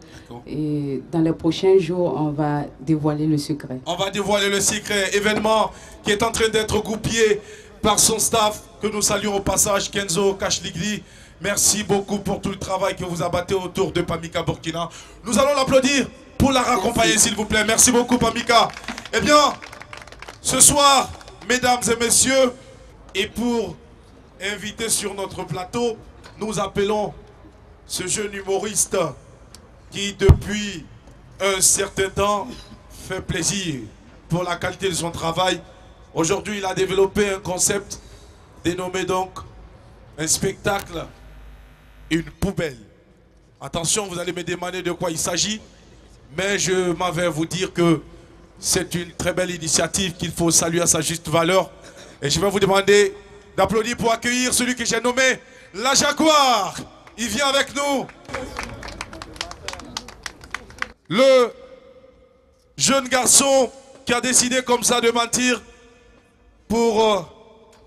Et dans les prochains jours, on va dévoiler le secret. On va dévoiler le secret événement qui est en train d'être goupillé par son staff que nous saluons au passage, Kenzo Kashligli. Merci beaucoup pour tout le travail que vous abattez autour de Pamika Burkina. Nous allons l'applaudir pour la raccompagner, s'il vous plaît. Merci beaucoup, Pamika. Eh bien, ce soir, mesdames et messieurs, et pour inviter sur notre plateau, nous appelons ce jeune humoriste qui, depuis un certain temps, fait plaisir pour la qualité de son travail. Aujourd'hui, il a développé un concept dénommé donc un spectacle, une poubelle. Attention, vous allez me demander de quoi il s'agit, mais je m'en vais vous dire que c'est une très belle initiative qu'il faut saluer à sa juste valeur. Et je vais vous demander d'applaudir pour accueillir celui que j'ai nommé la Jaguar. Il vient avec nous. Le jeune garçon qui a décidé comme ça de mentir pour euh,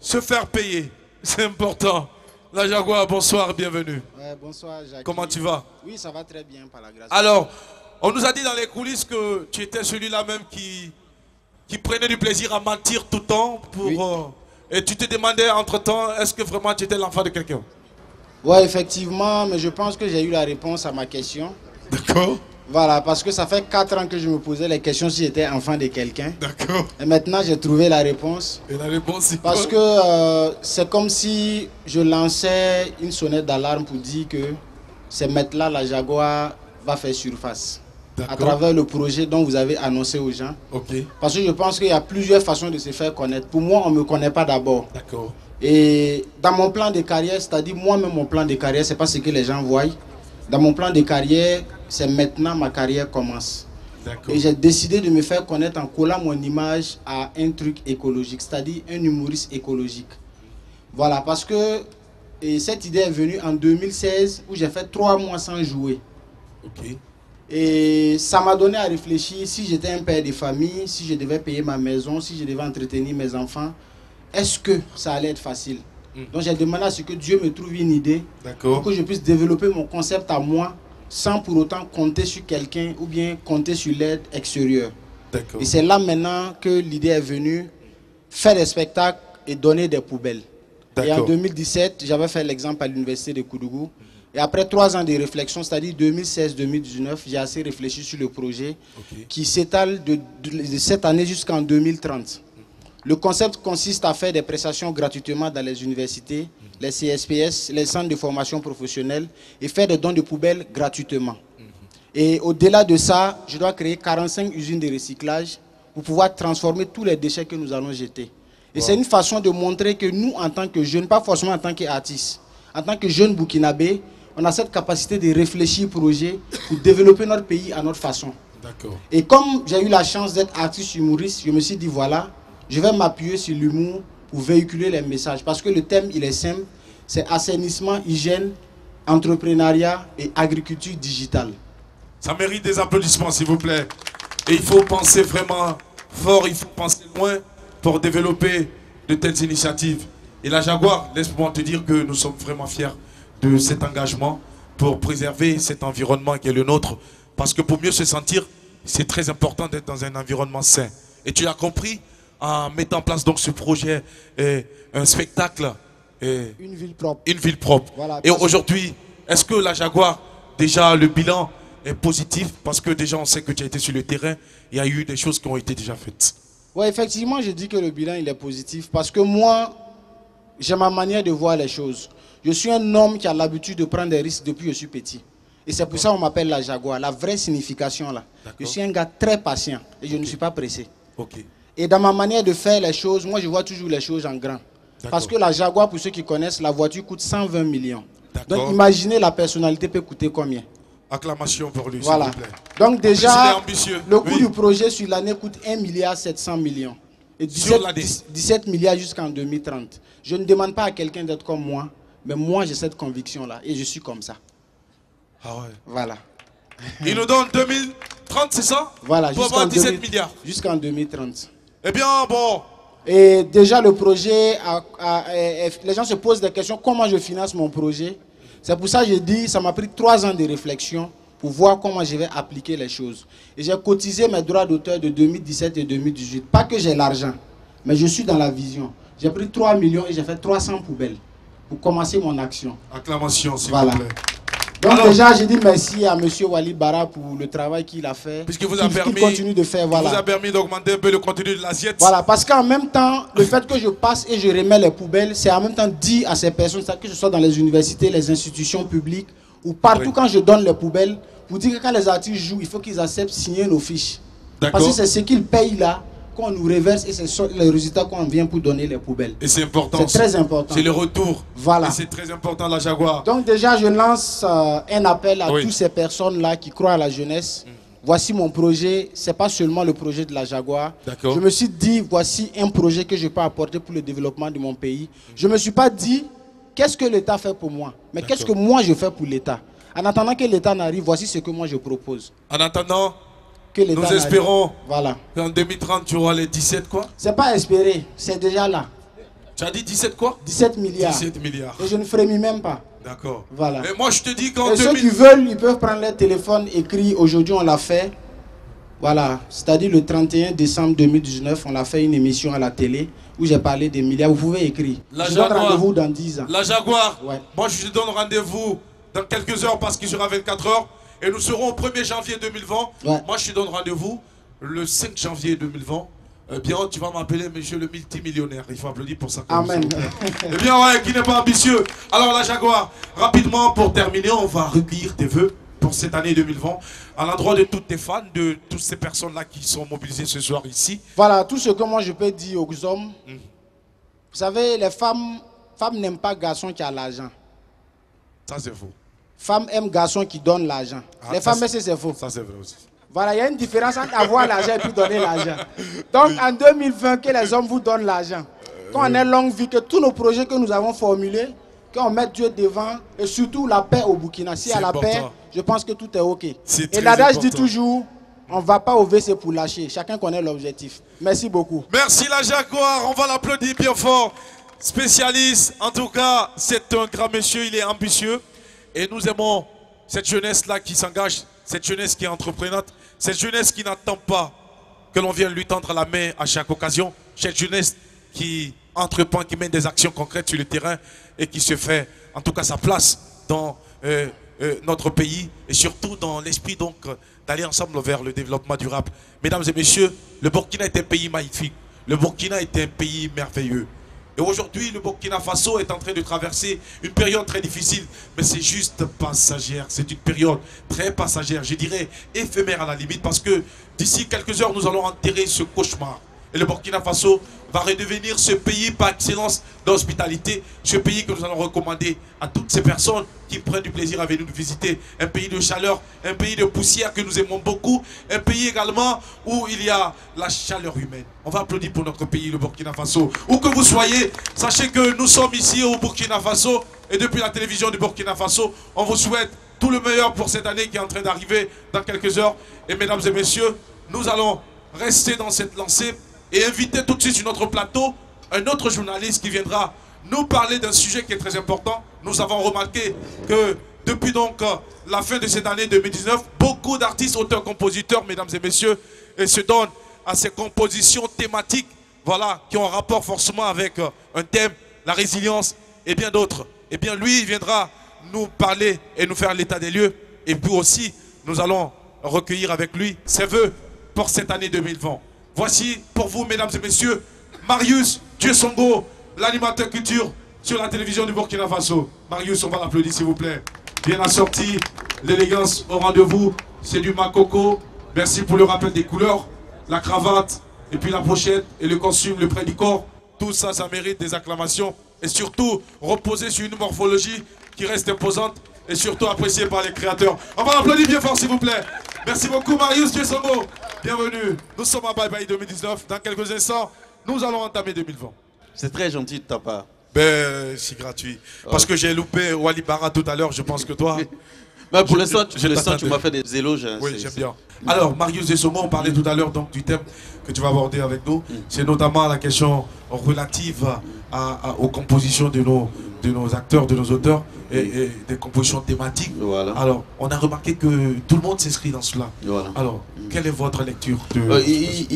se faire payer. C'est important. La Jaguar, bonsoir, bienvenue. Ouais, bonsoir Jacques. Comment tu vas? Oui, ça va très bien par la grâce. Alors, on nous a dit dans les coulisses que tu étais celui-là même qui, qui prenait du plaisir à mentir tout le temps. Pour, euh, et tu te demandais entre-temps, est-ce que vraiment tu étais l'enfant de quelqu'un? Ouais, effectivement, mais je pense que j'ai eu la réponse à ma question. D'accord. Voilà, parce que ça fait 4 ans que je me posais les questions si j'étais enfant de quelqu'un. D'accord. Et maintenant, j'ai trouvé la réponse. Et la réponse, c'est Parce que euh, c'est comme si je lançais une sonnette d'alarme pour dire que c'est maintenant la Jaguar va faire surface. À travers le projet dont vous avez annoncé aux gens. Parce que je pense qu'il y a plusieurs façons de se faire connaître. Pour moi, on ne me connaît pas d'abord. D'accord. Et dans mon plan de carrière, c'est-à-dire moi-même, mon plan de carrière, c'est pas ce que les gens voient. Dans mon plan de carrière, c'est maintenant ma carrière commence. Et j'ai décidé de me faire connaître en collant mon image à un truc écologique, c'est-à-dire un humoriste écologique. Voilà, parce que et cette idée est venue en 2016 où j'ai fait trois mois sans jouer. Et ça m'a donné à réfléchir si j'étais un père de famille, si je devais payer ma maison, si je devais entretenir mes enfants, est-ce que ça allait être facile? Donc j'ai demandé à ce que Dieu me trouve une idée pour que je puisse développer mon concept à moi sans pour autant compter sur quelqu'un ou bien compter sur l'aide extérieure. Et c'est là maintenant que l'idée est venue, faire des spectacles et donner des poubelles. Et en D'accord. 2017, j'avais fait l'exemple à l'université de Koudougou. Et après trois ans de réflexion, c'est-à-dire 2016-2019, j'ai assez réfléchi sur le projet qui s'étale de, de- de cette année jusqu'en 2030. Le concept consiste à faire des prestations gratuitement dans les universités, les CSPS, les centres de formation professionnelle et faire des dons de poubelles gratuitement. Et au-delà de ça, je dois créer 45 usines de recyclage pour pouvoir transformer tous les déchets que nous allons jeter. Et c'est une façon de montrer que nous, en tant que jeunes, pas forcément en tant qu'artistes, en tant que jeunes burkinabés, on a cette capacité de réfléchir projet pour développer notre pays à notre façon. Et comme j'ai eu la chance d'être artiste humoriste, je me suis dit voilà, je vais m'appuyer sur l'humour pour véhiculer les messages. Parce que le thème, il est simple, c'est assainissement, hygiène, entrepreneuriat et agriculture digitale. Ça mérite des applaudissements, s'il vous plaît. Et il faut penser vraiment fort, il faut penser loin pour développer de telles initiatives. Et la Jaguar, laisse-moi te dire que nous sommes vraiment fiers de cet engagement pour préserver cet environnement qui est le nôtre. Parce que pour mieux se sentir, c'est très important d'être dans un environnement sain. Et tu as compris en mettant en place donc ce projet, et un spectacle, et Une ville propre. une ville propre. Voilà, et aujourd'hui, est-ce que la Jaguar, déjà le bilan est positif? Parce que déjà on sait que tu as été sur le terrain, il y a eu des choses qui ont été déjà faites. Oui, effectivement, je dis que le bilan il est positif parce que moi, j'ai ma manière de voir les choses. Je suis un homme qui a l'habitude de prendre des risques depuis que je suis petit. Et c'est pour ça qu'on m'appelle la Jaguar. La vraie signification là. Je suis un gars très patient et je ne suis pas pressé. Et dans ma manière de faire les choses, moi je vois toujours les choses en grand. Parce que la Jaguar, pour ceux qui connaissent, la voiture coûte 120 millions. Donc imaginez la personnalité peut coûter combien? Acclamation pour lui, Voilà. vous plaît. Donc déjà, le coût Oui. du projet sur l'année coûte 1 milliard 700 millions. Et Sur 17, l'année. 17 milliards jusqu'en 2030. Je ne demande pas à quelqu'un d'être comme moi, mais moi j'ai cette conviction-là et je suis comme ça. Ah ouais. Voilà. Il nous donne 2030, c'est ça? Voilà, Pour avoir 17 2000 milliards. Jusqu'en 2030. Eh bien, bon, Et déjà, le projet, a- a- les gens se posent des questions comment je finance mon projet? C'est pour ça que j'ai dit, ça m'a pris trois ans de réflexion pour voir comment je vais appliquer les choses. Et j'ai cotisé mes droits d'auteur de 2017 et 2018. Pas que j'ai l'argent, mais je suis dans la vision. J'ai pris 3 millions et j'ai fait 300 poubelles pour commencer mon action. acclamation, s'il Voilà. vous plaît. Donc Alors- déjà, j'ai dit merci à M. Wali Bara pour le travail qu'il a fait. Puisqu'il vous a permis, continue de faire. il Voilà. vous a permis d'augmenter un peu le contenu de l'assiette. Voilà, parce qu'en même temps, le fait que je passe et je remets les poubelles, c'est en même temps dit à ces personnes, que ce soit dans les universités, les institutions publiques, ou partout Oui. quand je donne les poubelles, pour dire que quand les artistes jouent, il faut qu'ils acceptent signer nos fiches. Parce que c'est ce qu'ils payent là, qu'on nous reverse et c'est sur les résultats qu'on vient pour donner les poubelles. Et c'est important. C'est très important. C'est le retour. Voilà. Et c'est très important, la Jaguar. Donc déjà, je lance euh, un appel à Oui. Mm. toutes ces personnes-là qui croient à la jeunesse. Voici mon projet. C'est pas seulement le projet de la Jaguar. Je me suis dit, voici un projet que je peux apporter pour le développement de mon pays. Je me suis pas dit, qu'est-ce que l'État fait pour moi? Mais qu'est-ce que moi je fais pour l'État? En attendant que l'État n'arrive, voici ce que moi je propose. En attendant, Que l'État nous espérons Voilà. qu'en 2030, tu auras les 17 quoi C'est pas espérer, c'est déjà là. Tu as dit 17 quoi 17 milliards. 17 milliards. Et je ne frémis même pas. D'accord. Voilà. Et moi, je te dis qu'en Et ceux 2000... qui veulent, ils peuvent prendre leur téléphone, écrit aujourd'hui on l'a fait. Voilà, c'est-à-dire le 31 décembre 2019, on a fait une émission à la télé où j'ai parlé des milliards. Vous pouvez écrire. La je donne Jaguar. rendez-vous dans 10 ans. La Jaguar, Ouais. moi je te donne rendez-vous dans quelques heures parce qu'il sera 24 heures. Et nous serons au 1er janvier 2020. Ouais. Moi je te donne rendez-vous le 5 janvier 2020. Eh bien, tu vas m'appeler monsieur le multimillionnaire. Il faut applaudir pour ça. Amen. Eh bien, ouais, qui n'est pas ambitieux. Alors, la Jaguar, rapidement, pour terminer, on va recueillir tes vœux pour cette année 2020 à l'endroit de toutes tes fans, de toutes ces personnes-là qui sont mobilisées ce soir ici. Voilà, tout ce que moi je peux dire aux hommes. Mm. Vous savez, les femmes, femmes n'aiment pas garçon qui a l'argent. Ça, c'est faux. Femmes aiment garçon qui donne l'argent. Ah, les femmes, c'est- faux. Ça, c'est vrai aussi. Voilà, il y a une différence entre avoir l'argent et puis donner l'argent. Donc en 2020, que les hommes vous donnent l'argent. Quand on est longue vie, que tous nos projets que nous avons formulés, qu'on mette Dieu devant et surtout la paix au Burkina. Si à la paix, je pense que tout est OK. C'est Et l'adage dit toujours, on ne va pas au WC pour lâcher. Chacun connaît l'objectif. Merci beaucoup. Merci la Jaguar, on va l'applaudir bien fort. Spécialiste, en tout cas, c'est un grand monsieur, il est ambitieux. Et nous aimons cette jeunesse-là qui s'engage, cette jeunesse qui est entreprenante, cette jeunesse qui n'attend pas que l'on vienne lui tendre la main à chaque occasion, cette jeunesse qui entreprend, qui mène des actions concrètes sur le terrain et qui se fait, en tout cas, sa place dans euh, euh, notre pays et surtout dans l'esprit donc d'aller ensemble vers le développement durable. Mesdames et messieurs, le Burkina est un pays magnifique. Le Burkina est un pays merveilleux. Et aujourd'hui, le Burkina Faso est en train de traverser une période très difficile, mais c'est juste passagère. C'est une période très passagère, je dirais éphémère à la limite, parce que d'ici quelques heures, nous allons enterrer ce cauchemar. Et le Burkina Faso va redevenir ce pays par excellence d'hospitalité, ce pays que nous allons recommander à toutes ces personnes qui prennent du plaisir à venir nous visiter. Un pays de chaleur, un pays de poussière que nous aimons beaucoup, un pays également où il y a la chaleur humaine. On va applaudir pour notre pays, le Burkina Faso. Où que vous soyez, sachez que nous sommes ici au Burkina Faso et depuis la télévision du Burkina Faso, on vous souhaite tout le meilleur pour cette année qui est en train d'arriver dans quelques heures. Et mesdames et messieurs, nous allons rester dans cette lancée et inviter tout de suite sur notre plateau un autre journaliste qui viendra nous parler d'un sujet qui est très important. Nous avons remarqué que depuis donc euh, la fin de cette année 2019, beaucoup d'artistes, auteurs, compositeurs, mesdames et messieurs, et se donnent à ces compositions thématiques, voilà, qui ont un rapport forcément avec euh, un thème, la résilience et bien d'autres. Et bien lui, il viendra nous parler et nous faire l'état des lieux. Et puis aussi, nous allons recueillir avec lui ses voeux pour cette année 2020. Voici pour vous, mesdames et messieurs, Marius Dieu-Songo, l'animateur culture sur la télévision du Burkina Faso. Marius, on va l'applaudir s'il vous plaît. Bien assorti, l'élégance au rendez-vous, c'est du Makoko. Merci pour le rappel des couleurs, la cravate, et puis la pochette, et le costume, le près du corps. Tout ça, ça mérite des acclamations. Et surtout, reposer sur une morphologie qui reste imposante et surtout appréciée par les créateurs. On va l'applaudir bien fort, s'il vous plaît. Merci beaucoup, Marius Dieu-Songo. Bienvenue. Nous sommes à Bye Bye 2019. Dans quelques instants, nous allons entamer 2020. C'est très gentil de ta part. Ben, c'est gratuit. Parce que j'ai loupé Wali Bara tout à l'heure, je pense que toi. Ben, pour l'instant, tu t'attendais. m'as fait des éloges. hein, Oui, j'aime bien. Alors, Marius Dessomo, on parlait tout à l'heure donc du thème que tu vas aborder avec nous. Mm. C'est notamment la question relative à- à- aux compositions de nos, de nos acteurs, de nos auteurs et, et des compositions thématiques. Alors, on a remarqué que tout le monde s'inscrit dans cela. Voilà. Alors, quelle est votre lecture de... Euh,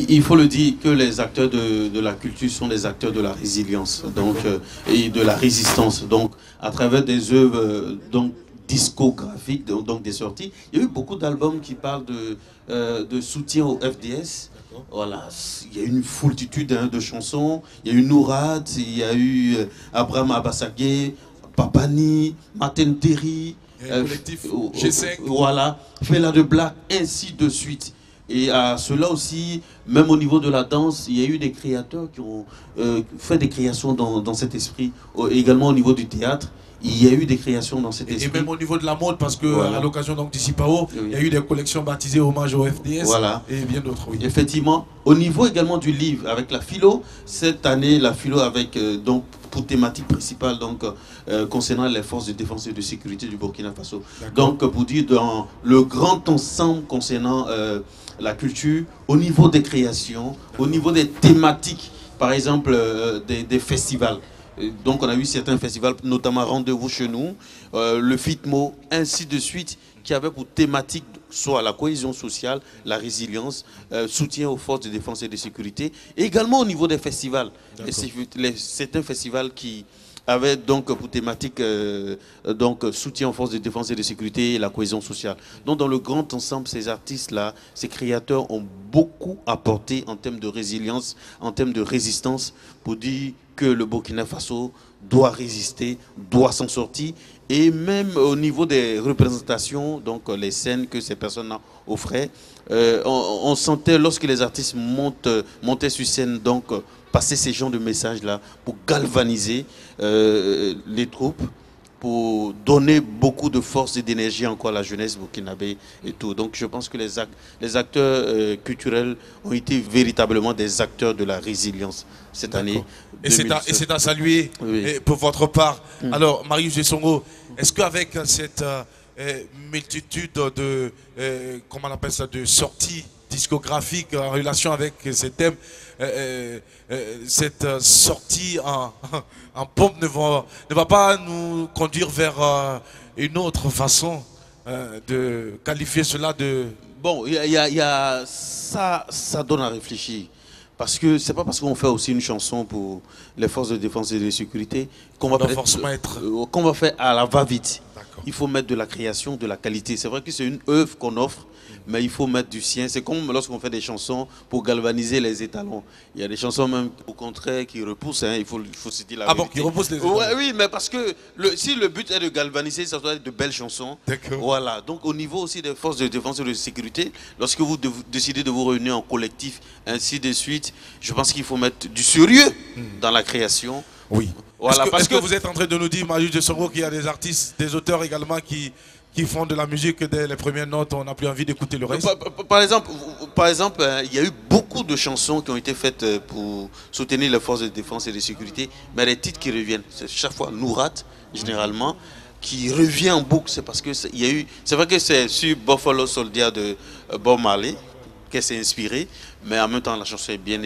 il, faut le dire que les acteurs de, de la culture sont des acteurs de la résilience donc, euh, et de la résistance. Donc, à travers des œuvres euh, donc, discographiques, donc, donc des sorties, il y a eu beaucoup d'albums qui parlent de, de soutien au FDS. Voilà, il y a une foultitude hein, de chansons. Il y a eu Nourad, il y a eu euh, Abraham Abassagé, Papani, Martin Terry. Collectif euh, G5. Voilà, Fela de Black, ainsi de suite. Et à cela aussi, même au niveau de la danse, il y a eu des créateurs qui ont euh, fait des créations dans, dans cet esprit. Également au niveau du théâtre, il y a eu des créations dans cet Et esprit. même au niveau de la mode, parce que Voilà. à l'occasion donc CIPAO, il y a eu des collections baptisées hommage au FDS Voilà. et bien d'autres. Oui. Effectivement, au niveau également du livre, avec la philo, cette année, la philo avec euh, donc pour thématique principale donc euh, concernant les forces de défense et de sécurité du Burkina Faso. Donc pour dire dans le grand ensemble concernant euh, la culture, au niveau des créations, au niveau des thématiques, par exemple des, des festivals. Donc on a eu certains festivals, notamment Rendez-vous chez nous, euh, le FITMO, ainsi de suite, qui avaient pour thématique soit la cohésion sociale, la résilience, euh, soutien aux forces de défense et de sécurité, et également au niveau des festivals. C'est certains festivals qui avaient donc pour thématique euh, donc, soutien aux forces de défense et de sécurité et la cohésion sociale. Donc dans le grand ensemble, ces artistes-là, ces créateurs ont beaucoup apporté en termes de résilience, en termes de résistance, pour dire que le Burkina Faso doit résister, doit s'en sortir. Et même au niveau des représentations, donc euh, les scènes que ces personnes offraient, euh, on, sentait lorsque les artistes euh, montaient sur scène, donc euh, passer ces genres de messages-là pour galvaniser les troupes, pour donner beaucoup de force et d'énergie encore à la jeunesse burkinabé et tout. Donc je pense que les, ac- les acteurs culturels ont été véritablement des acteurs de la résilience cette année. Et c'est à, et 2017. c'est à saluer Oui. eh, pour votre part. Mm. Alors, Marius Gessongo, est-ce qu'avec cette euh, eh, multitude de, eh, comment on appelle ça, de sorties discographiques en relation avec ces thèmes, cette euh, sortie en, en pompe ne va, ne va pas nous conduire vers euh, une autre façon euh, de qualifier cela de... Bon, il y y a- ça, ça donne à réfléchir. Parce que c'est pas parce qu'on fait aussi une chanson pour les forces de défense et de sécurité qu'on va euh, qu'on va faire à la va-vite. Il faut mettre de la création, de la qualité. C'est vrai que c'est une œuvre qu'on offre, mais il faut mettre du sien. C'est comme lorsqu'on fait des chansons pour galvaniser les étalons. Il y a des chansons même au contraire qui repoussent. hein. Il faut, il faut se dire la Ah bon, qui repoussent les Ouais, étalons. oui, mais parce que le, si le but est de galvaniser, ça doit être de belles chansons. Voilà. Donc au niveau aussi des forces de défense et de sécurité, lorsque vous de- décidez de vous réunir en collectif, ainsi de suite, je pense qu'il faut mettre du sérieux dans la création. Oui. Voilà, est-ce que, parce que vous êtes en train de nous dire, Marius de Soro, qu'il y a des artistes, des auteurs également qui, qui font de la musique dès les premières notes, on n'a plus envie d'écouter le reste? Par, exemple, par exemple, euh, il y a eu beaucoup de chansons qui ont été faites euh, pour soutenir les forces de défense et de sécurité, mais les titres qui reviennent, c'est chaque fois Nourat, généralement, qui revient en boucle. C'est parce que c'est- il y a eu, c'est vrai que c'est sur Buffalo Soldier de euh, Bob Marley qu'elle s'est inspirée, mais en même temps la chanson est bien,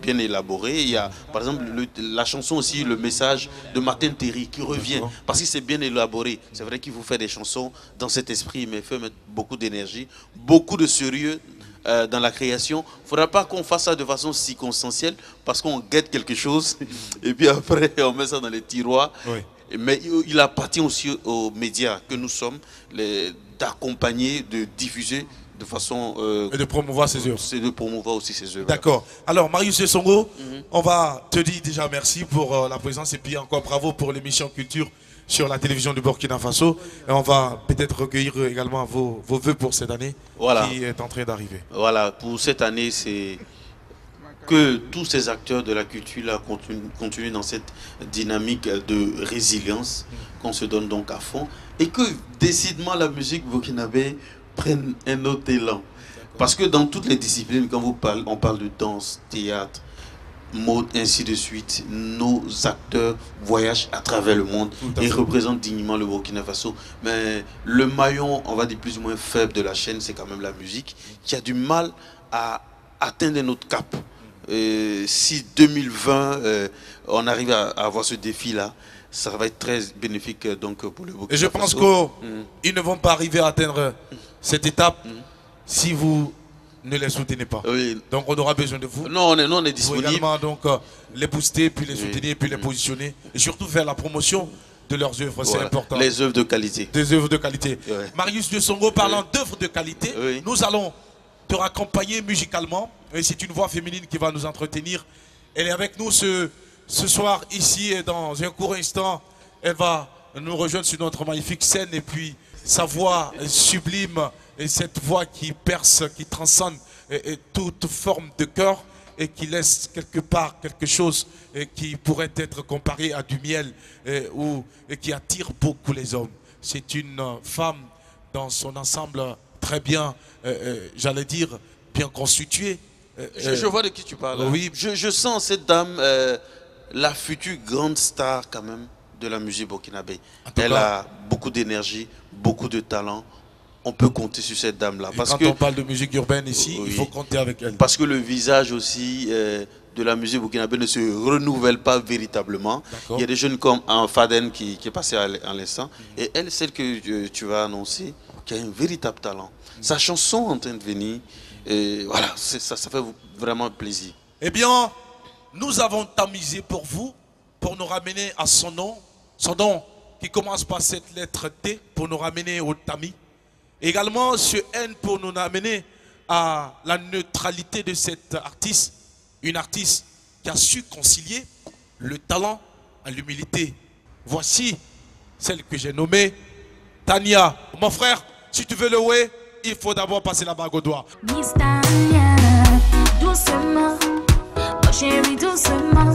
bien élaborée. Il y a, par exemple, le- la chanson aussi, le message de Martin Terry qui revient, parce que c'est bien élaboré. C'est vrai qu'il faut faire des chansons dans cet esprit, mais il faut mettre beaucoup d'énergie, beaucoup de sérieux euh, dans la création. Il ne faudra pas qu'on fasse ça de façon circonstancielle, parce qu'on guette quelque chose, et puis après on met ça dans les tiroirs. Oui. Mais il- appartient aussi aux médias que nous sommes d'accompagner, de diffuser de façon... euh, Et de promouvoir ses œuvres. C'est de promouvoir aussi ses œuvres. D'accord. Alors, Marius Songo, Mhm. on va te dire déjà merci pour euh, la présence et puis encore bravo pour l'émission Culture sur la télévision du Burkina Faso. Et on va peut-être recueillir également vos, vos voeux pour cette année Voilà. qui est en train d'arriver. Voilà, pour cette année, c'est que tous ces acteurs de la culture là continuent, continuent dans cette dynamique de résilience qu'on se donne donc à fond et que décidément la musique burkinabé prenne un autre élan. Parce que dans toutes les disciplines, quand vous parlez, on parle de danse, théâtre, mode, ainsi de suite, nos acteurs voyagent à travers le monde et représentent dignement le Burkina Faso. Mais le maillon, on va dire plus ou moins faible de la chaîne, c'est quand même la musique, qui a du mal à atteindre notre cap. Euh, si 2020, euh, on arrive à, à avoir ce défi-là, ça va être très bénéfique euh, donc pour le Burkina Et je pense Faso. qu'ils ne vont pas arriver à atteindre cette étape si vous ne les soutenez pas. Donc on aura besoin de vous. Non, on est, non, on est Vous disponible. également donc euh, les booster, puis les Oui. soutenir, puis les positionner. Et surtout faire la promotion de leurs œuvres, c'est important. Les œuvres de qualité. Des œuvres de qualité. Marius de Songo, parlant d'œuvres de qualité, nous allons te raccompagner musicalement. Et c'est une voix féminine qui va nous entretenir. Elle est avec nous ce, ce soir ici et dans un court instant, elle va nous rejoindre sur notre magnifique scène. Et puis sa voix sublime et cette voix qui perce, qui transcende et- et toute forme de cœur et qui laisse quelque part quelque chose et qui pourrait être comparé à du miel et, ou, et qui attire beaucoup les hommes. C'est une femme dans son ensemble très bien, j'allais dire, bien constituée. Je, je vois de qui tu parles. Oui. Je, je sens cette dame, euh, la future grande star quand même de la musique burkinabé. Elle cas- a beaucoup d'énergie, beaucoup de talent. On peut compter sur cette dame-là. Parce quand que, on parle de musique urbaine ici, il faut compter avec elle. parce que le visage aussi euh, de la musique burkinabé ne se renouvelle pas véritablement. Il y a des jeunes comme un Faden qui, qui est passé à l'instant. Et elle, celle que euh, tu vas annoncer, qui a un véritable talent. Sa chanson est en train de venir. Et voilà, ça, ça fait vraiment plaisir. Eh bien, nous avons tamisé pour vous, pour nous ramener à son nom, son nom qui commence par cette lettre T, pour nous ramener au tamis. Également, ce N pour nous ramener à la neutralité de cet artiste, une artiste qui a su concilier le talent à l'humilité. Voici celle que j'ai nommée Tania. Mon frère, si tu veux le ouais, il faut d'abord passer la bague au doigt. Miss Tania, doucement, chérie, doucement,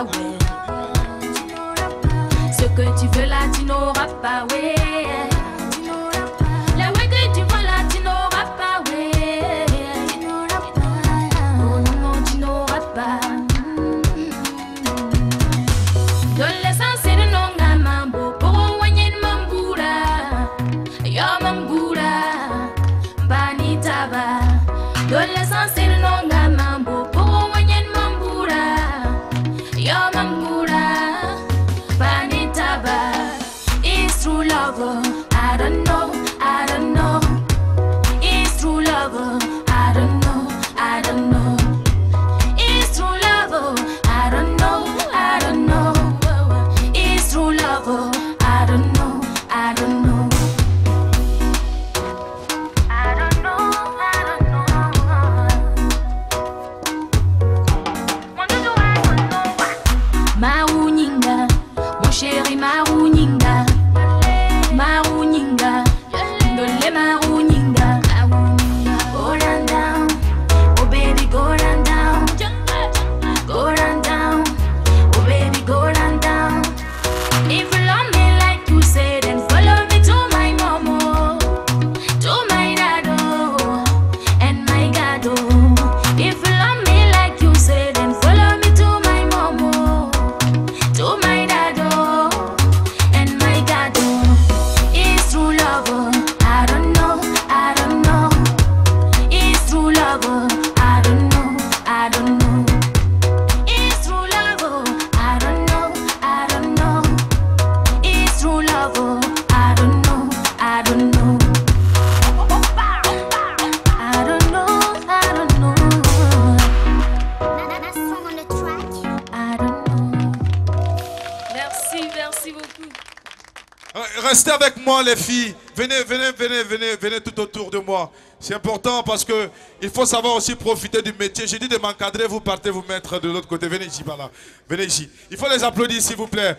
Ce que tu veux là, tu n'auras pas, ouais. La ouais que tu vois là, tu n'auras pas, ouais. Non, non, non, tu n'auras pas. Yo mambura, banitaba, Venez, venez, venez, tout autour de moi. C'est important parce que il faut savoir aussi profiter du métier. J'ai dit de m'encadrer, vous partez vous mettre de l'autre côté. Venez ici, par là. Venez ici. Il faut les applaudir, s'il vous plaît.